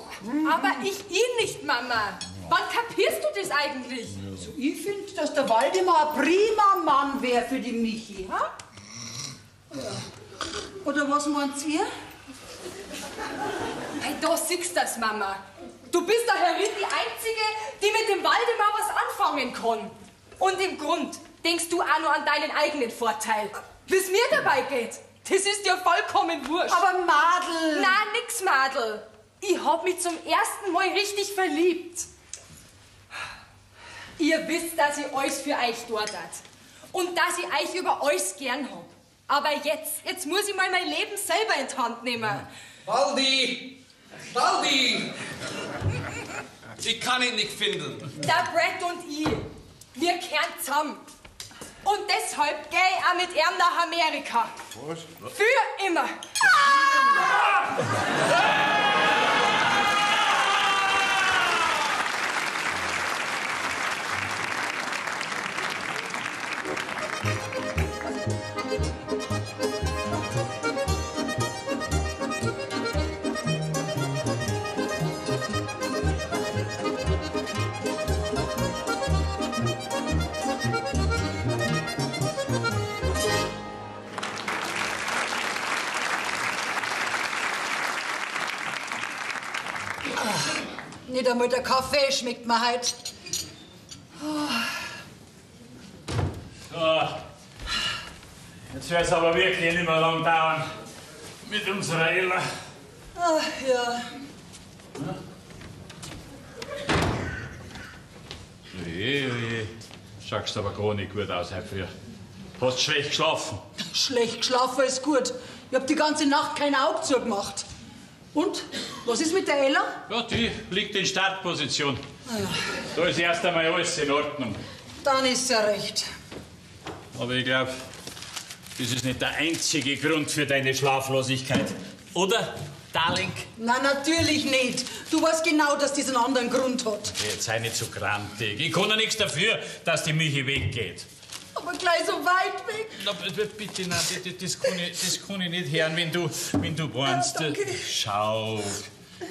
Aber ich ihn nicht, Mama. Wann kapierst du das eigentlich? Also ich finde, dass der Waldemar ein prima Mann wäre für die Michi. Ha? Ja. Oder was meint ihr? Hey, da siehst du das, Mama. Du bist da herin die Einzige, die mit dem Waldemar was anfangen kann. Und im Grund denkst du auch nur an deinen eigenen Vorteil. Wie's mir dabei geht, das ist dir vollkommen wurscht. Aber Madel! Na, nix, Madel. Ich hab mich zum ersten Mal richtig verliebt. Ihr wisst, dass ich alles für euch dort hat. Und dass ich euch über alles gern hab. Aber jetzt, jetzt muss ich mal mein Leben selber in die Hand nehmen. Waldi! Waldi! Ich kann ihn nicht finden. Der Brett und ich, Wir kehren zusammen. Und deshalb gehe ich auch mit ihm nach Amerika. Was? Für immer. Nicht der Kaffee schmeckt mir heute. So. Jetzt wird es aber wirklich nicht mehr lang dauern mit unserer Ella. Ach ja. Oje, oje. Schaust aber gar nicht gut aus heute früh. Hast schlecht geschlafen. Schlecht geschlafen ist gut. Ich hab die ganze Nacht kein Auge zugemacht. Und? Was ist mit der Ella? Ja, die liegt in Startposition. Ah ja, Da ist erst einmal alles in Ordnung. dann ist ja recht. Aber ich glaube, das ist nicht der einzige Grund für deine Schlaflosigkeit. Oder, Darling? Na, natürlich nicht. Du weißt genau, dass das einen anderen Grund hat. Jetzt sei nicht so grantig. Ich kann ja nichts dafür, dass die Michi weggeht. Aber gleich so weit weg. Na, bitte, nein, das, das, kann ich, das kann ich nicht hören, wenn du, wenn du warnst. Ja. Schau,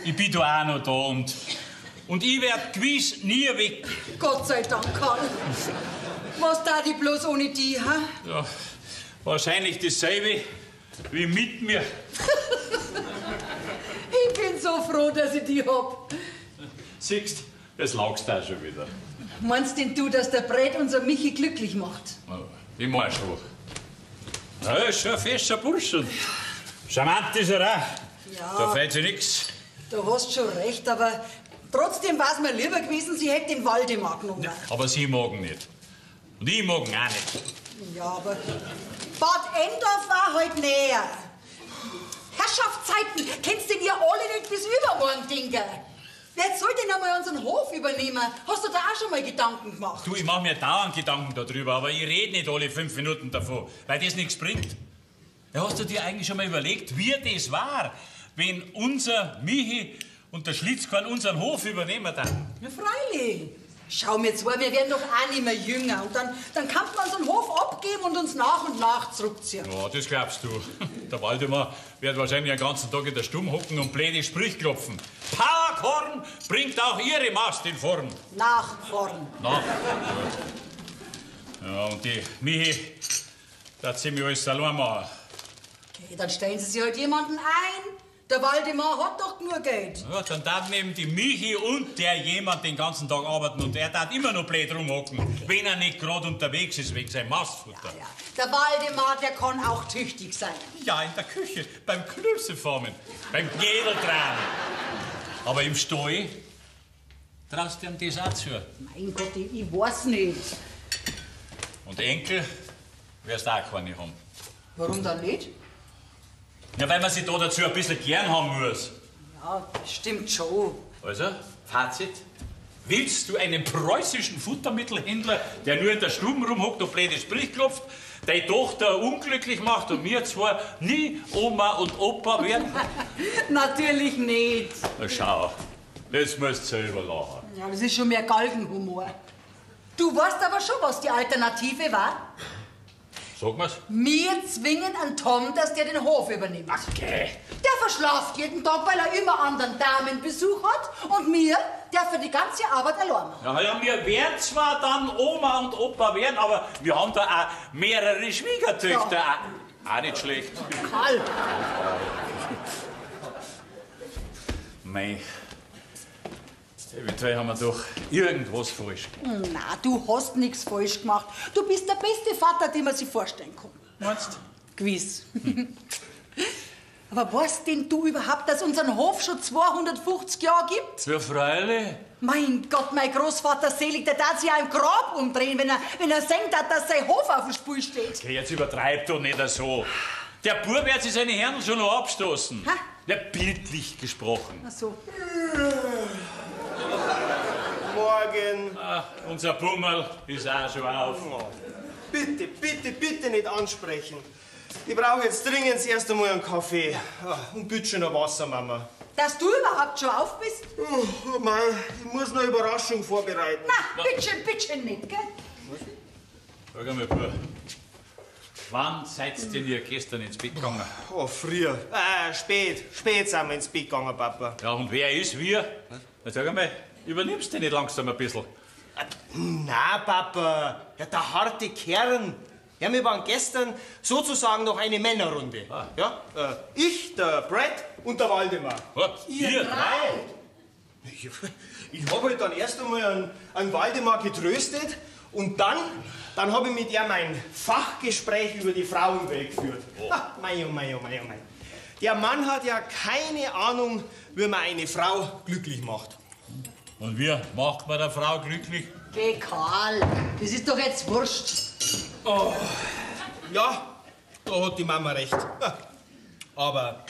ich bin da auch noch da und, und ich werd gewiss nie weg. Gott sei Dank, Karl. Was da die bloß ohne die, ha? Ja, wahrscheinlich dasselbe wie mit mir. Ich bin so froh, dass ich die hab. Siehst, das lagst du auch schon wieder. Meinst denn du, dass der Brett unser Michi glücklich macht? Ja, Ich mein schon. Ja, er ist schon ein fester Bursch und charmant ist er auch. Ja. Da fällt sich nichts. Du hast schon recht, aber trotzdem war es mir lieber gewesen, sie hätte den Waldemar genommen. Aber sie mag ihn nicht. Und ich mag ihn auch nicht. Ja, aber Bad Endorf war heute näher. Herrschaftszeiten, kennst denn ihr alle nicht bis übermorgen denken? Wer soll denn einmal unseren Hof übernehmen? Hast du da auch schon mal Gedanken gemacht? Du, ich mache mir dauernd Gedanken darüber, aber ich rede nicht alle fünf Minuten davon, weil das nichts bringt. Ja, hast du dir eigentlich schon mal überlegt, wie das war, wenn unser Michi und der Schlitzkorn unseren Hof übernehmen dann? Ja, freilich. Schau mir zu, wir werden doch auch nicht mehr jünger. Und dann, dann kann man unseren Hof abgeben und uns nach und nach zurückziehen. Ja, das glaubst du. Der Waldemar wird wahrscheinlich den ganzen Tag in der Stumm hocken und blöde Sprüche klopfen. Powerkorn bringt auch ihre Mast in Form. Nach vorn. Na, ja, und die Michi, da ziemlich alles allein machen. Okay, dann stellen Sie sich halt jemanden ein. Der Waldemar hat doch nur Geld. Ja, dann darf neben die Michi und der jemand den ganzen Tag arbeiten und er darf immer noch blöd rumhocken, wenn er nicht gerade unterwegs ist wegen seinem Mastfutter. Ja, der Waldemar, der kann auch tüchtig sein. Ja, in der Küche, beim Klößeformen, beim Gädeltragen. Aber im Stall traust du ihm das auch zu. Mein Gott, ich, ich weiß nicht. Und Enkel wirst du auch keine haben. Warum dann nicht? Ja, weil man sich da dazu ein bisschen gern haben muss. Ja, stimmt schon. Also, Fazit. Willst du einen preußischen Futtermittelhändler, der nur in der Stube rumhockt und blöde Sprich klopft, deine Tochter unglücklich macht und mir zwar nie Oma und Opa werden? Natürlich nicht. Na schau, das musst du selber lachen. Ja, das ist schon mehr Galgenhumor. Du weißt aber schon, was die Alternative war. Sag mal's. Wir zwingen an Tom, dass der den Hof übernimmt. Okay. Der verschlaft jeden Tag, weil er immer anderen Damen Besuch hat. Und mir, der für die ganze Arbeit allein macht. Ja, ja, wir werden zwar dann Oma und Opa werden, aber wir haben da auch mehrere Schwiegertöchter. Auch, auch nicht schlecht. Karl, Mei. Eventuell haben wir doch irgendwas falsch gemacht. na, du hast nichts falsch gemacht. Du bist der beste Vater, den man sich vorstellen kann. Meinst du? Gewiss. Aber weißt denn du überhaupt, dass unseren Hof schon 250 Jahre gibt? Ja, freilich. Mein Gott, mein Großvater selig, der darf sich auch im Grab umdrehen, wenn er, wenn er senkt hat, dass sein Hof auf dem Spiel steht. Okay, jetzt übertreib doch nicht so. Der Bub wird sich seine Herren schon noch abstoßen. Ha? Ja, bildlich gesprochen. Ach so. Morgen. Ah, unser Pummel ist auch schon auf. Bitte, bitte, bitte nicht ansprechen. Ich brauche jetzt dringend erst einmal einen Kaffee. Ah, Und bitte schön ein Wasser, Mama. Dass du überhaupt schon auf bist? Oh, Mei, ich muss noch eine Überraschung vorbereiten. Na, bitteschön, bitteschön nicht, gell? Sag einmal, Bub. Wann seid denn ihr gestern ins Bett gegangen? Oh, früher. Ah, spät. Spät sind wir ins Bett gegangen, Papa. Ja, und wer ist wir? Na, sag einmal, übernimmst du nicht langsam ein bisschen? Na, Papa. Ja, der harte Kern. Ja, wir waren gestern sozusagen noch eine Männerrunde. Ja, äh, ich, der Brad und der Waldemar. Was? Ihr drei? Ich, ich habe halt dann erst einmal einen, einen Waldemar getröstet und dann, dann habe ich mit ihm ein Fachgespräch über die Frauenwelt geführt. Ha, mei, oh mei, oh mei, oh mei. Der Mann hat ja keine Ahnung, wie man eine Frau glücklich macht. Und wie macht man der Frau glücklich? Geh, Karl, das ist doch jetzt wurscht. Oh, ja, da hat die Mama recht. Aber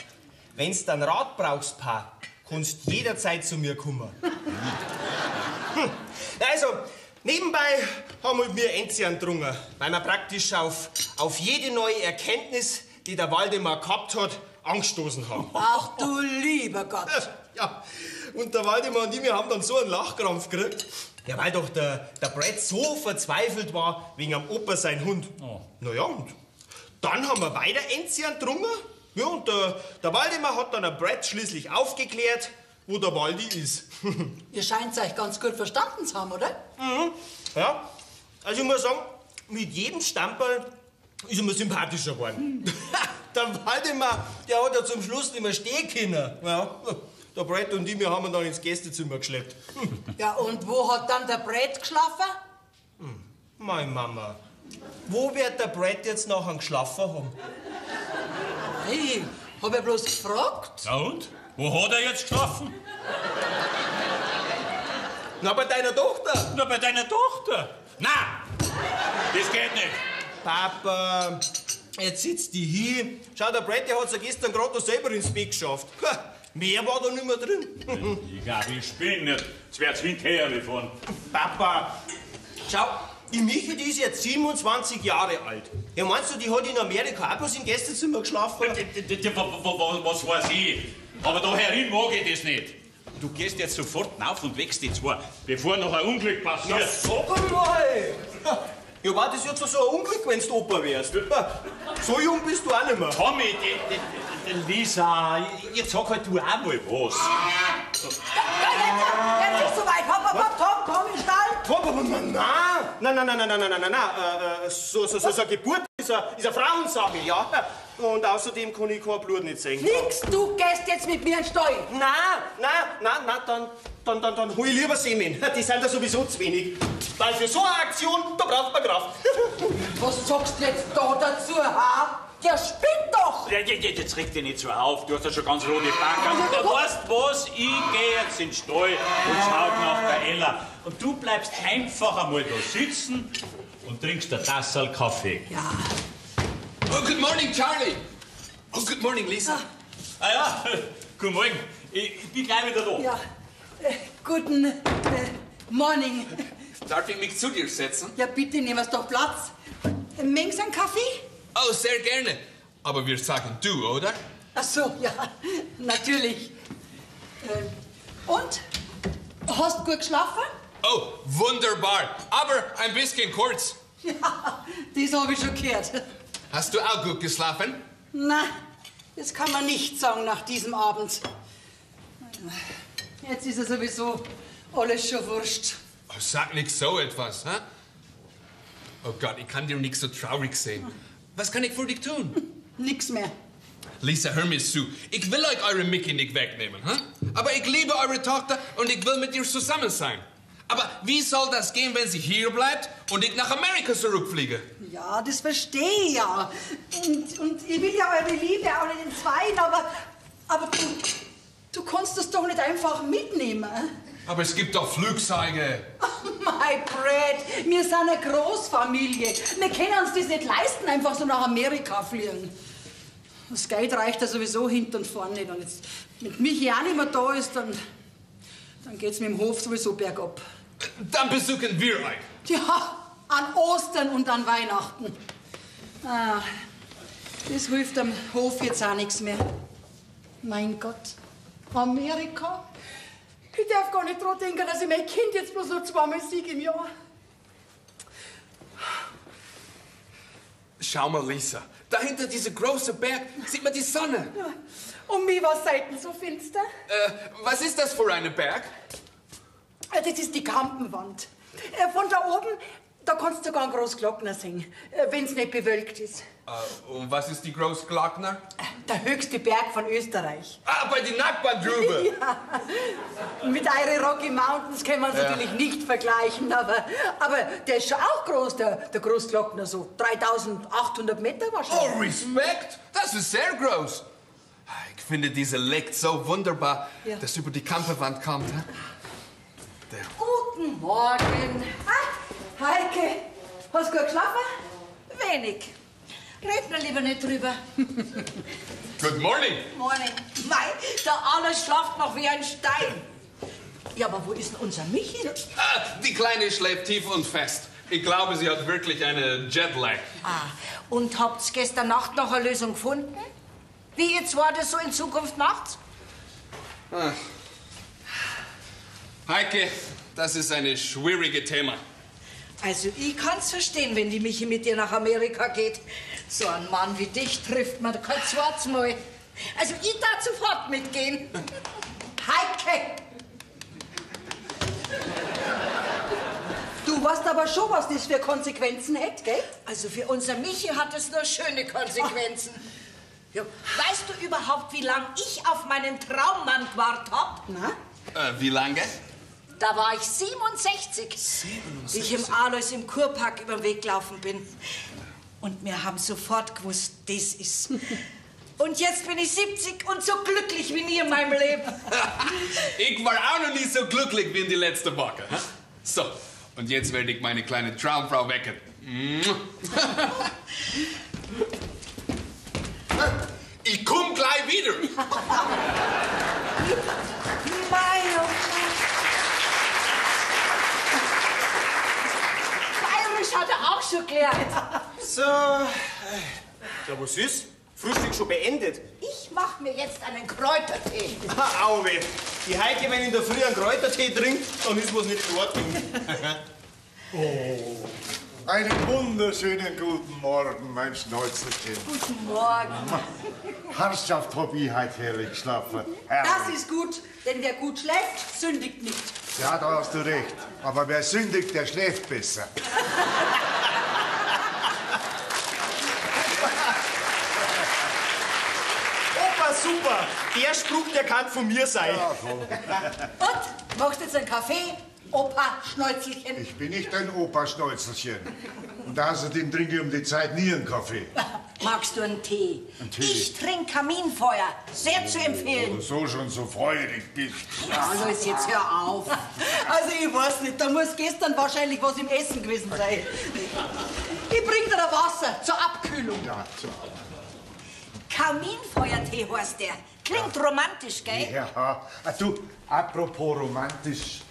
wenn's dann Rat brauchst, Pa, kannst jederzeit zu mir kommen. Hm. Also, nebenbei haben wir Enzian drungen, weil wir praktisch auf, auf jede neue Erkenntnis, die der Waldemar gehabt hat, angestoßen haben. Ach du lieber Gott. Ja, und der Waldemar und ich, wir haben dann so einen Lachkrampf gekriegt. Ja, weil doch der, der Brett so verzweifelt war wegen am Opa sein Hund. Oh. Naja, und dann haben wir weiter Enzian drungen. Ja, und der, der Waldemar hat dann der Brett schließlich aufgeklärt, wo der Waldi ist. Ihr scheint euch ganz gut verstanden zu haben, oder? Mhm. Ja, also ich muss sagen, mit jedem Stamperl ist er mir sympathischer geworden. der Waldemar, der hat ja zum Schluss nicht mehr stehen können. Ja. Der Brett und ich, wir haben ihn dann ins Gästezimmer geschleppt. Ja, und wo hat dann der Brett geschlafen? Meine Mama, wo wird der Brett jetzt nachher geschlafen haben? Hey, hab ich bloß gefragt. Na und? Wo hat er jetzt geschlafen? Na, bei deiner Tochter. Na, bei deiner Tochter. Na, das geht nicht. Papa, jetzt sitzt die hier. Schau, der Brett, der hat's ja gestern gerade noch selber ins Bett geschafft. Ha, Mehr war da nicht mehr drin. Ich glaub, ich spinne nicht. Jetzt wird's hinterher gefahren. Papa, schau, die Michi, die ist jetzt 27 Jahre alt. Ja, meinst du, die hat in Amerika auch bloß im Gästezimmer geschlafen? Was weiß ich? Aber da herin mag ich das nicht. Du gehst jetzt sofort auf und wächst die zwei, bevor noch ein Unglück passiert. Ja, sag mal! Ja, war das jetzt so ein Unglück, wenn du Opa wärst? So jung bist du auch nicht mehr. Tommy, die, die, die Lisa, jetzt sag halt du auch mal was. Jetzt ist soweit. Hopp, hopp, hopp, Nein, nein, nein, nein, nein, nein, nein, nein, nein, äh, äh, so, so, so, so eine Geburt ist eine, ist eine Frauensache, ja. Und außerdem kann ich kein Blut nicht sehen. Nix, du gehst jetzt mit mir in den Stall. Nein, nein, nein, nein, dann, dann, dann, dann hol ich lieber Semen. Die sind ja sowieso zu wenig. Weil für so eine Aktion, da braucht man Kraft. Was sagst du jetzt da dazu, ha? Der spinnt doch. Ja, ja, ja, jetzt reg dich nicht so auf, du hast ja schon ganz rote Backen. Du weißt was, ich geh jetzt in den Stall und schau nach der Ella. Und du bleibst einfach einmal da sitzen und trinkst ein Tassel Kaffee. Ja. Oh, good morning, Charlie. Oh, good morning, Lisa. Ah ja, guten Morgen. Ich, ich bin gleich wieder da. Ja. Äh, guten äh, Morning. Darf ich mich zu dir setzen? Ja, bitte, nehmen Sie doch Platz. Äh, Mengen Sie einen Kaffee? Oh, sehr gerne. Aber wir sagen du, oder? Ach so, ja, natürlich. Äh, und? Hast gut geschlafen? Oh, wunderbar. Aber ein bisschen kurz. Ja, das habe ich schon gehört. Hast du auch gut geschlafen? Na, das kann man nicht sagen nach diesem Abend. Jetzt ist ja sowieso alles schon wurscht. Oh, sag nicht so etwas, hä? Oh Gott, ich kann dir nicht so traurig sehen. Was kann ich für dich tun? Nix mehr. Lisa, hör mir zu. Ich will euch eure Mickey nicht wegnehmen, hä? aber ich liebe eure Tochter und ich will mit ihr zusammen sein. Aber wie soll das gehen, wenn sie hier bleibt und ich nach Amerika zurückfliege? Ja, das verstehe ich ja. Und, und ich will ja eure Liebe auch nicht entzweien, aber, aber du, du kannst das doch nicht einfach mitnehmen. Aber es gibt doch Flugzeuge. My Brad, wir sind eine Großfamilie. Wir können uns das nicht leisten, einfach so nach Amerika fliegen. Das Geld reicht ja sowieso hinten und vorne nicht. Und jetzt, wenn Michi auch nicht mehr da ist, dann, dann geht's mit dem Hof sowieso bergab. Dann besuchen wir euch. Ja, an Ostern und an Weihnachten. Ah, das hilft am Hof jetzt auch nichts mehr. Mein Gott, Amerika? Ich darf gar nicht dran denken, dass ich mein Kind jetzt bloß noch zweimal sieg im Jahr. Schau mal, Lisa. Dahinter dieser große Berg sieht man die Sonne. Und mir war Seiten so finster. Äh, was ist das für ein Berg? Ah, Das ist die Kampenwand. Äh, Von da oben, da kannst du sogar einen Großglockner sehen, wenn es nicht bewölkt ist. Äh, und was ist die Großglockner? Der höchste Berg von Österreich. Ah, bei den Nachbarn drüber. Mit euren Rocky Mountains kann man es Ja. natürlich nicht vergleichen, aber, aber der ist schon auch groß, der, der Großglockner, so 3800 Meter Oh, wahrscheinlich. Respekt! Das ist sehr groß. Ich finde diese Licht so wunderbar, Ja. das über die Kamperwand kommt. hä? Guten Morgen. Ah, Heike, hast du gut geschlafen? Wenig. Red mir lieber nicht drüber. Good morning. Morning. Mei, der Anna schlaft noch wie ein Stein. Ja, aber wo ist denn unser Michi? Ah, die Kleine schläft tief und fest. Ich glaube, sie hat wirklich eine Jetlag. Ah, und habt's gestern Nacht noch eine Lösung gefunden? Wie jetzt war das so in Zukunft macht's? Heike, das ist ein schwieriges Thema. Also ich kann's verstehen, wenn die Michi mit dir nach Amerika geht. So ein Mann wie dich trifft man kein zweites Mal. Also ich darf sofort mitgehen. Heike! Du weißt aber schon, was das für Konsequenzen hätte, gell? Also für unser Michi hat es nur schöne Konsequenzen. Ja, weißt du überhaupt, wie lange ich auf meinen Traummann gewartet hab? Na? Äh, wie lange? Da war ich 67, wie ich im Alois im Kurpark über den Weg gelaufen bin. Und wir haben sofort gewusst, das ist. Und jetzt bin ich 70 und so glücklich wie nie in meinem Leben. Ich war auch noch nie so glücklich wie in die letzte Woche. So, und jetzt werde ich meine kleine Traumfrau wecken. Ich komm gleich wieder. Mei, oh Mann. Hat er auch schon gelernt. So. äh, Ja, was ist? Frühstück schon beendet. Ich mach mir jetzt einen Kräutertee. Ah, Auwe. Die Heike, wenn in der Früh einen Kräutertee trinkt, dann ist was nicht in Ordnung. Einen wunderschönen guten Morgen, mein Schnäuzelchen. Guten Morgen. Herrschaft, hab ich heute herrlich geschlafen. Das ist gut, denn wer gut schläft, sündigt nicht. Ja, da hast du recht. Aber wer sündigt, der schläft besser. Opa, super. Der Spruch, der kann von mir sein. Und? Machst jetzt einen Kaffee? Opa, Schnäuzelchen. Ich bin nicht ein Opa-Schnäuzelchen. Und außerdem trinke ich um die Zeit nie einen Kaffee. Magst du einen Tee? Einen Tee. Ich trinke Kaminfeuer. Sehr zu Wenn empfehlen. du so schon so feurig bist. Alois, jetzt hör auf. Also ich weiß nicht, da muss gestern wahrscheinlich was im Essen gewesen sein. Ich bring dir ein Wasser zur Abkühlung. Ja, so. Kaminfeuertee heißt der. Klingt romantisch, gell? Ja, ah, du, apropos romantisch.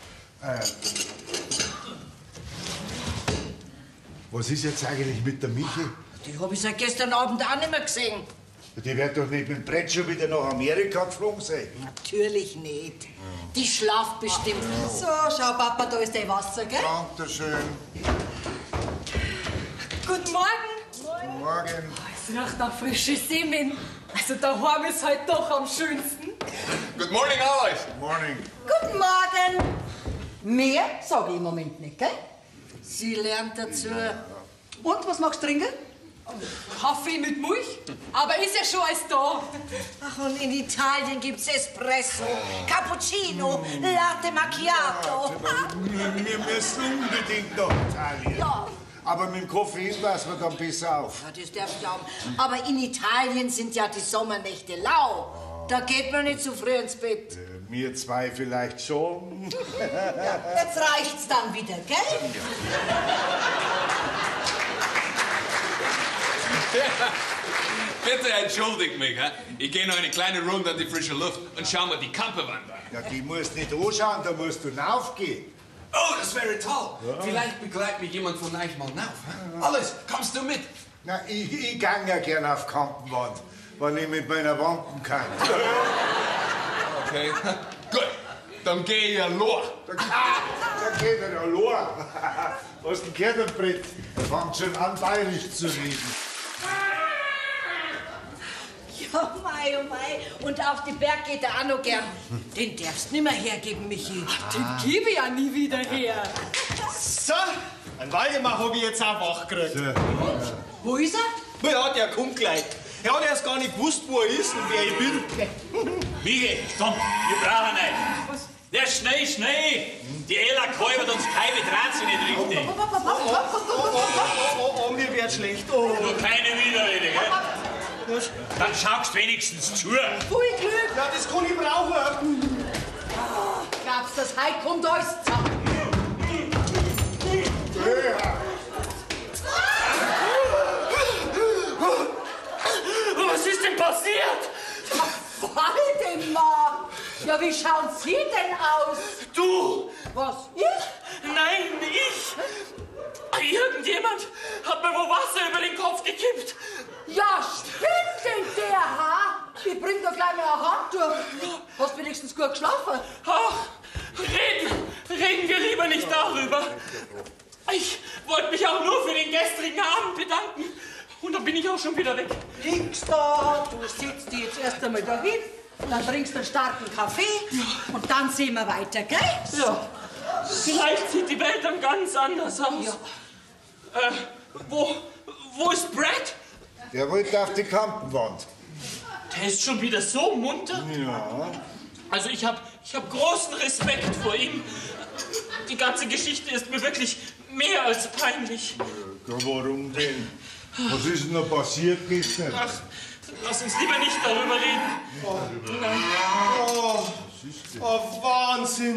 Äh, was ist jetzt eigentlich mit der Michi? Die habe ich seit gestern Abend auch nicht mehr gesehen. Die wird doch nicht mit dem Brett schon wieder nach Amerika geflogen sein. Natürlich nicht. Die schlaft bestimmt. So, schau, Papa, da ist dein Wasser, gell? Dankeschön. Guten Morgen. Morgen. Es riecht nach frische Semen. Also daheim ist halt doch am schönsten. Good morning, Alois. Morning. Guten Morgen. Mehr sage ich im Moment nicht, gell? Sie lernt dazu. Und, was magst du trinken? Kaffee mit Milch? Aber ist ja schon alles da. Ach, und in Italien gibt's Espresso, Cappuccino, Latte Macchiato. Wir müssen unbedingt nach Italien. Ja. Aber mit dem Koffein passen wir dann besser auf. Ja, das darf ich glauben. Aber in Italien sind ja die Sommernächte lau. Da geht man nicht so früh ins Bett. Wir zwei vielleicht schon. Jetzt reicht's dann wieder, gell? Bitte entschuldigt mich. Ich gehe noch eine kleine Runde an die frische Luft und schau mal die Kamperwand an. Ja, die musst nicht anschauen, da musst du raufgehen. Oh, das wäre toll. Vielleicht begleitet mich jemand von euch mal nach. Alles, kommst du mit? Na, ich, ich gang ja gern auf Kampenwand, wenn ich mit meiner Wampen kann. Okay, gut. Dann geh ich ja los. Da geht er ja los. Hast du gehört, der Brett? Er fängt schon an, bayerisch zu reden. Ja, mei, oh mei. Und auf den Berg geht er auch noch gern. Den darfst nimmer hergeben, Michi. Den gebe ich ja nie wieder her. So, ein Waldemar hab ich jetzt auch wach gekriegt. Wo ist er? Ja, der kommt gleich. Er hat erst gar nicht gewusst, wo er ist und wer ich bin. Michi, komm, wir brauchen nicht. Der Schnee, Schnee! Die Ella kalbert uns keine sie nicht richtig. Oh, oh, oh, oh, mir wird schlecht. Oh. Nur keine Widerrede, gell? Dann schaust wenigstens zu. Pfui Glück! Ja, das kann ich brauchen. Glaubst du, das heute kommt alles zusammen? Was ist denn passiert? Waldemar! Ja, wie schauen Sie denn aus? Du! Was? Ich? Nein, ich! Irgendjemand hat mir wo Wasser über den Kopf gekippt. Ja, spinnt denn der, ha? Ich bring doch gleich mal eine Hand durch. Hast wenigstens gut geschlafen? Ach, reden, reden wir lieber nicht darüber. Ich wollte mich auch nur für den gestrigen Abend bedanken. Dann bin ich auch schon wieder weg. Nix da, du sitzt dir jetzt erst einmal da hin, dann trinkst du einen starken Kaffee und dann sehen wir weiter, gell? Ja. Vielleicht sieht die Welt dann ganz anders aus. Äh, wo, wo ist Brad? Der wollte auf die Kampenwand. Der ist schon wieder so munter. Ja. Also ich habe ich hab großen Respekt vor ihm. Die ganze Geschichte ist mir wirklich mehr als peinlich. Ja, warum denn? Was ist denn da passiert gestern? Ach, lass uns lieber nicht darüber reden. Nein. Oh, oh, Wahnsinn.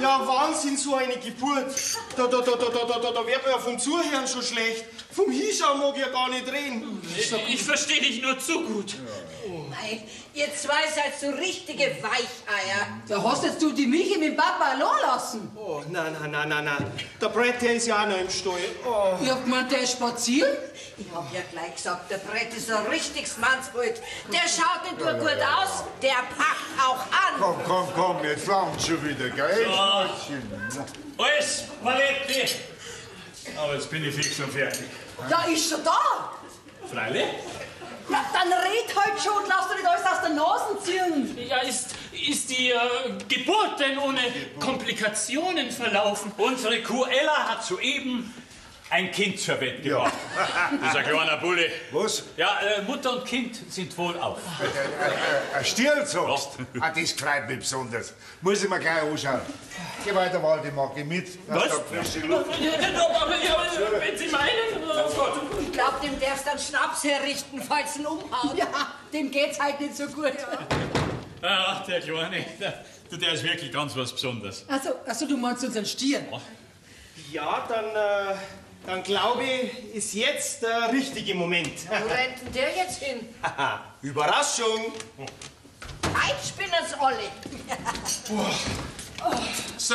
Ja, Wahnsinn, so eine Geburt. Da, da, da, da, da, da, da, da wird man ja vom Zuhören schon schlecht. Vom Hinschauen mag ich ja gar nicht reden. Ich, ich verstehe dich nur zu gut. Mei, ihr zwei seid so richtige Weicheier. Da hast jetzt du die Michi mit dem Papa allein lassen. Oh, nein, nein, nein, nein, nein. Der Brett, der ist ja auch noch im Stall. Oh. Ich hab gemeint, der ist spazieren. Ich hab ja gleich gesagt, der Brett ist ein richtiges Mannsbild. Der schaut nicht nur gut aus, der packt auch an. Komm, komm, komm, jetzt flammt schon wieder, gell? Alles, Paletti! Aber jetzt bin ich fix und fertig. Ja, ist schon da. Freilich? Ja, dann red halt schon und lass dir nicht alles aus der Nase ziehen. Ja, ist, ist die äh, Geburt denn ohne Komplikationen verlaufen? Unsere Kuh Ella hat soeben ein Kind zur Welt gebracht. Das ist ein kleiner Bulle. Was? Ja, äh, Mutter und Kind sind wohl auf. Ein Stirn sagst Ah, das freut mich besonders. Muss ich mir gleich anschauen. Geh weiter, Waldemar, geh mit. Was? Aber ja, wenn Sie meinen... Oh Gott. Ich glaub, dem darfst du einen Schnaps herrichten, falls ihn umhaut. Ja, dem geht's halt nicht so gut. Ach, der Kleine, der, du, der ist wirklich ganz was Besonderes. Also, also du meinst unseren Stirn? Ja, dann, äh, dann glaube ich, ist jetzt der richtige Moment. Wo rennt denn der jetzt hin? Haha, Überraschung. Spinnen's alle. So,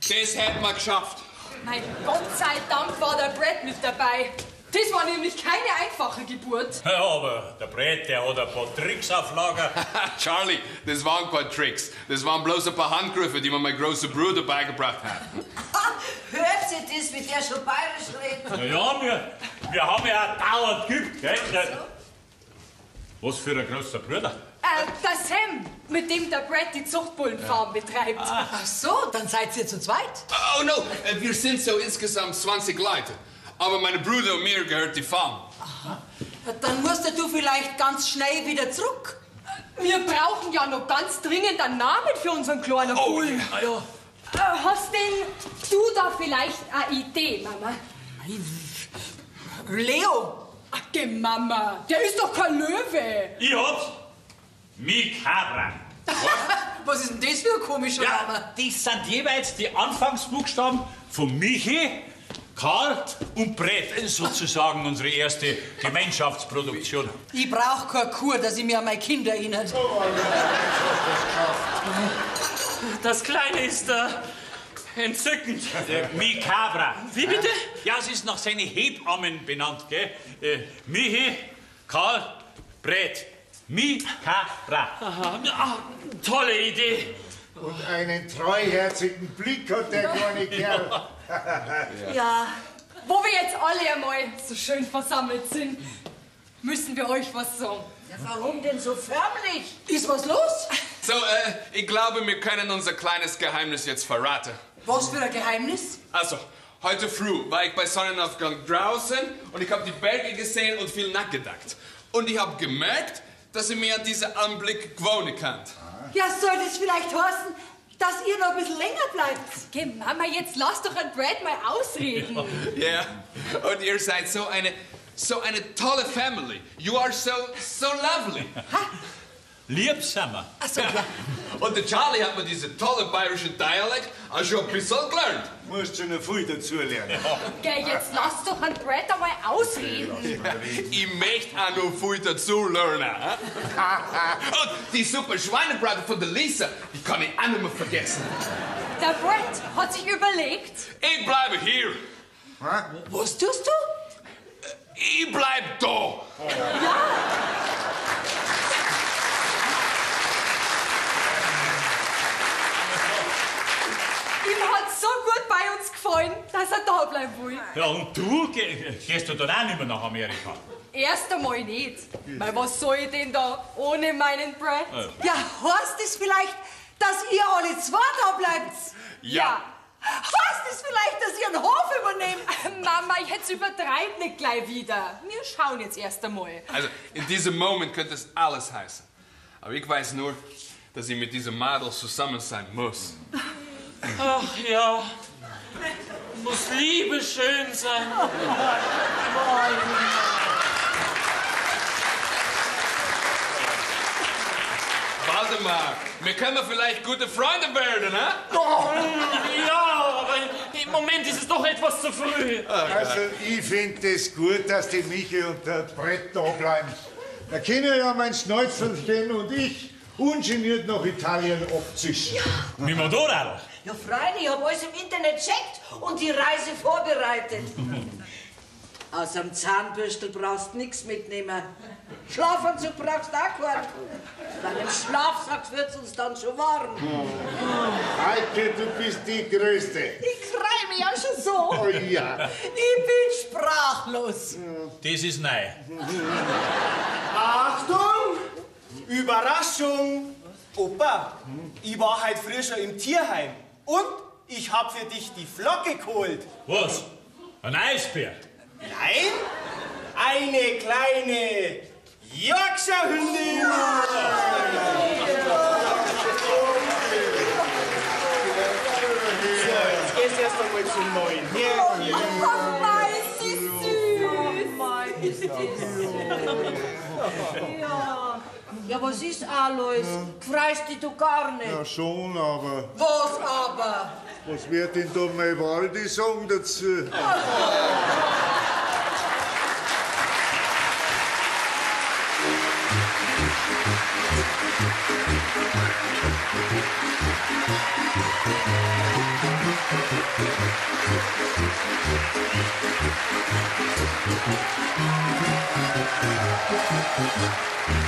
das hätten wir geschafft. Mein Gott sei Dank war der Brad mit dabei. Das war nämlich keine einfache Geburt. Ja, aber der Brett, der hat ein paar Tricks auf Lager. Charlie, das waren keine Tricks. Das waren bloß ein paar Handgriffe, die mir mein großer Bruder beigebracht hat. Hört sie das, wie der schon bayerisch redet? Na ja, wir, wir haben ja auch dauernd geübt, gell? Der- Was für ein großer Bruder. Äh, der Sam, mit dem der Brad die Zuchtbullenfarm betreibt. Ach so, dann seid ihr zu zweit. Oh no, äh, wir sind so insgesamt 20 Leute. Aber meine Bruder und mir gehört die Farm. Ja, Dann musst du vielleicht ganz schnell wieder zurück. Wir brauchen ja noch ganz dringend einen Namen für unseren kleinen Oh, Bullen. Ah ja. Äh, hast denn du da vielleicht eine Idee, Mama? Leo. Ach, geh, Mama, der ist doch kein Löwe. Ich hab's. Mikabra. Was ist denn das für ein komischer Ja, Name? das sind jeweils die Anfangsbuchstaben von Michi, Karl und Brett. Sozusagen unsere erste Gemeinschaftsproduktion. Ich brauch keine Kur, dass ich mir an meine Kinder erinnert. Das Kleine ist, äh, entzückend. Äh, Mikabra. Wie bitte? Ja, es ist nach seinen Hebammen benannt, gell? Äh, Michi, Karl, Brett. Mikabra. Aha, ah, tolle Idee. Und einen treuherzigen Blick hat der kleine Kerl. Ja, Wo wir jetzt alle einmal so schön versammelt sind, müssen wir euch was sagen. ja warum denn so förmlich? Ist was los? So, äh, ich glaube, wir können unser kleines Geheimnis jetzt verraten. Was für ein Geheimnis? Also, heute früh war ich bei Sonnenaufgang draußen und ich habe die Berge gesehen und viel nachgedacht. Und ich habe gemerkt, dass ich mir an diesen Anblick gewöhnen kann. Ja, soll das vielleicht heißen, dass ihr noch ein bisschen länger bleibt? Geh, Mama, jetzt lass doch ein Brad mal ausreden. Ja, und ihr seid so eine, so eine tolle Family. You are so, so lovely. Lieb sind wir. Achso, ja. Und der Charlie hat mir diesen tollen bayerischen Dialekt auch schon ein bisschen gelernt. Musst schon noch viel dazulernen. Geh, jetzt lass doch ein Brad einmal ausreden. Ich möchte auch noch viel dazu lernen. Und die super Schweinebraten von der Lisa, die kann ich auch nicht mehr vergessen. Der Brad hat sich überlegt, Ich bleibe hier. Was tust du? Ich bleib da. Ihm hat so gut bei uns gefallen, dass er da bleiben will. Ja, und du Ge gehst du dann auch nicht mehr nach Amerika? Erst einmal nicht. Weil was soll ich denn da ohne meinen Brad? Ja, heißt es vielleicht, dass ihr alle zwei da bleibt? Ja. Heißt es vielleicht, dass ihr einen Hof übernehmt? Mama, jetzt übertreib nicht gleich wieder. Wir schauen jetzt erst einmal. Also, in diesem Moment könnte es alles heißen. Aber ich weiß nur, dass ich mit diesem Madel zusammen sein muss. Ach ja, muss Liebe schön sein. Waldemar, wir können vielleicht gute Freunde werden, ne? Ja, aber im Moment ist es doch etwas zu früh. Also, ich finde es gut, dass die Michi und der Brett da bleiben. Da können ja mein Schnäuzel stehen und ich ungeniert nach Italien abzischen. Mit dem Motorrad? Ja, freilich, ich hab alles im Internet checkt und die Reise vorbereitet. Außer dem Zahnbürstel brauchst du nichts mitnehmen. Schlafanzug brauchst du auch keinen. Weil im Schlafsack wird's uns dann schon warm. Heike, du bist die Größte. Ich freu mich ja schon so. Oh ja. Ich bin sprachlos. Das ist neu. Achtung! Überraschung! Opa, ich war heute früh schon im Tierheim. Und ich hab für dich die Flocke geholt. Was? Ein Eisbär? Nein, eine kleine Yorkshire-Hündin. So, jetzt gehst du erst einmal zum Neuen. Hier, hier. Oh mein, sie süß. Ja. Ja, was ist, Alois? Freust dich du gar nicht? Ja, schon, aber Was aber? was wird denn da mein Waldi sagen dazu? Thank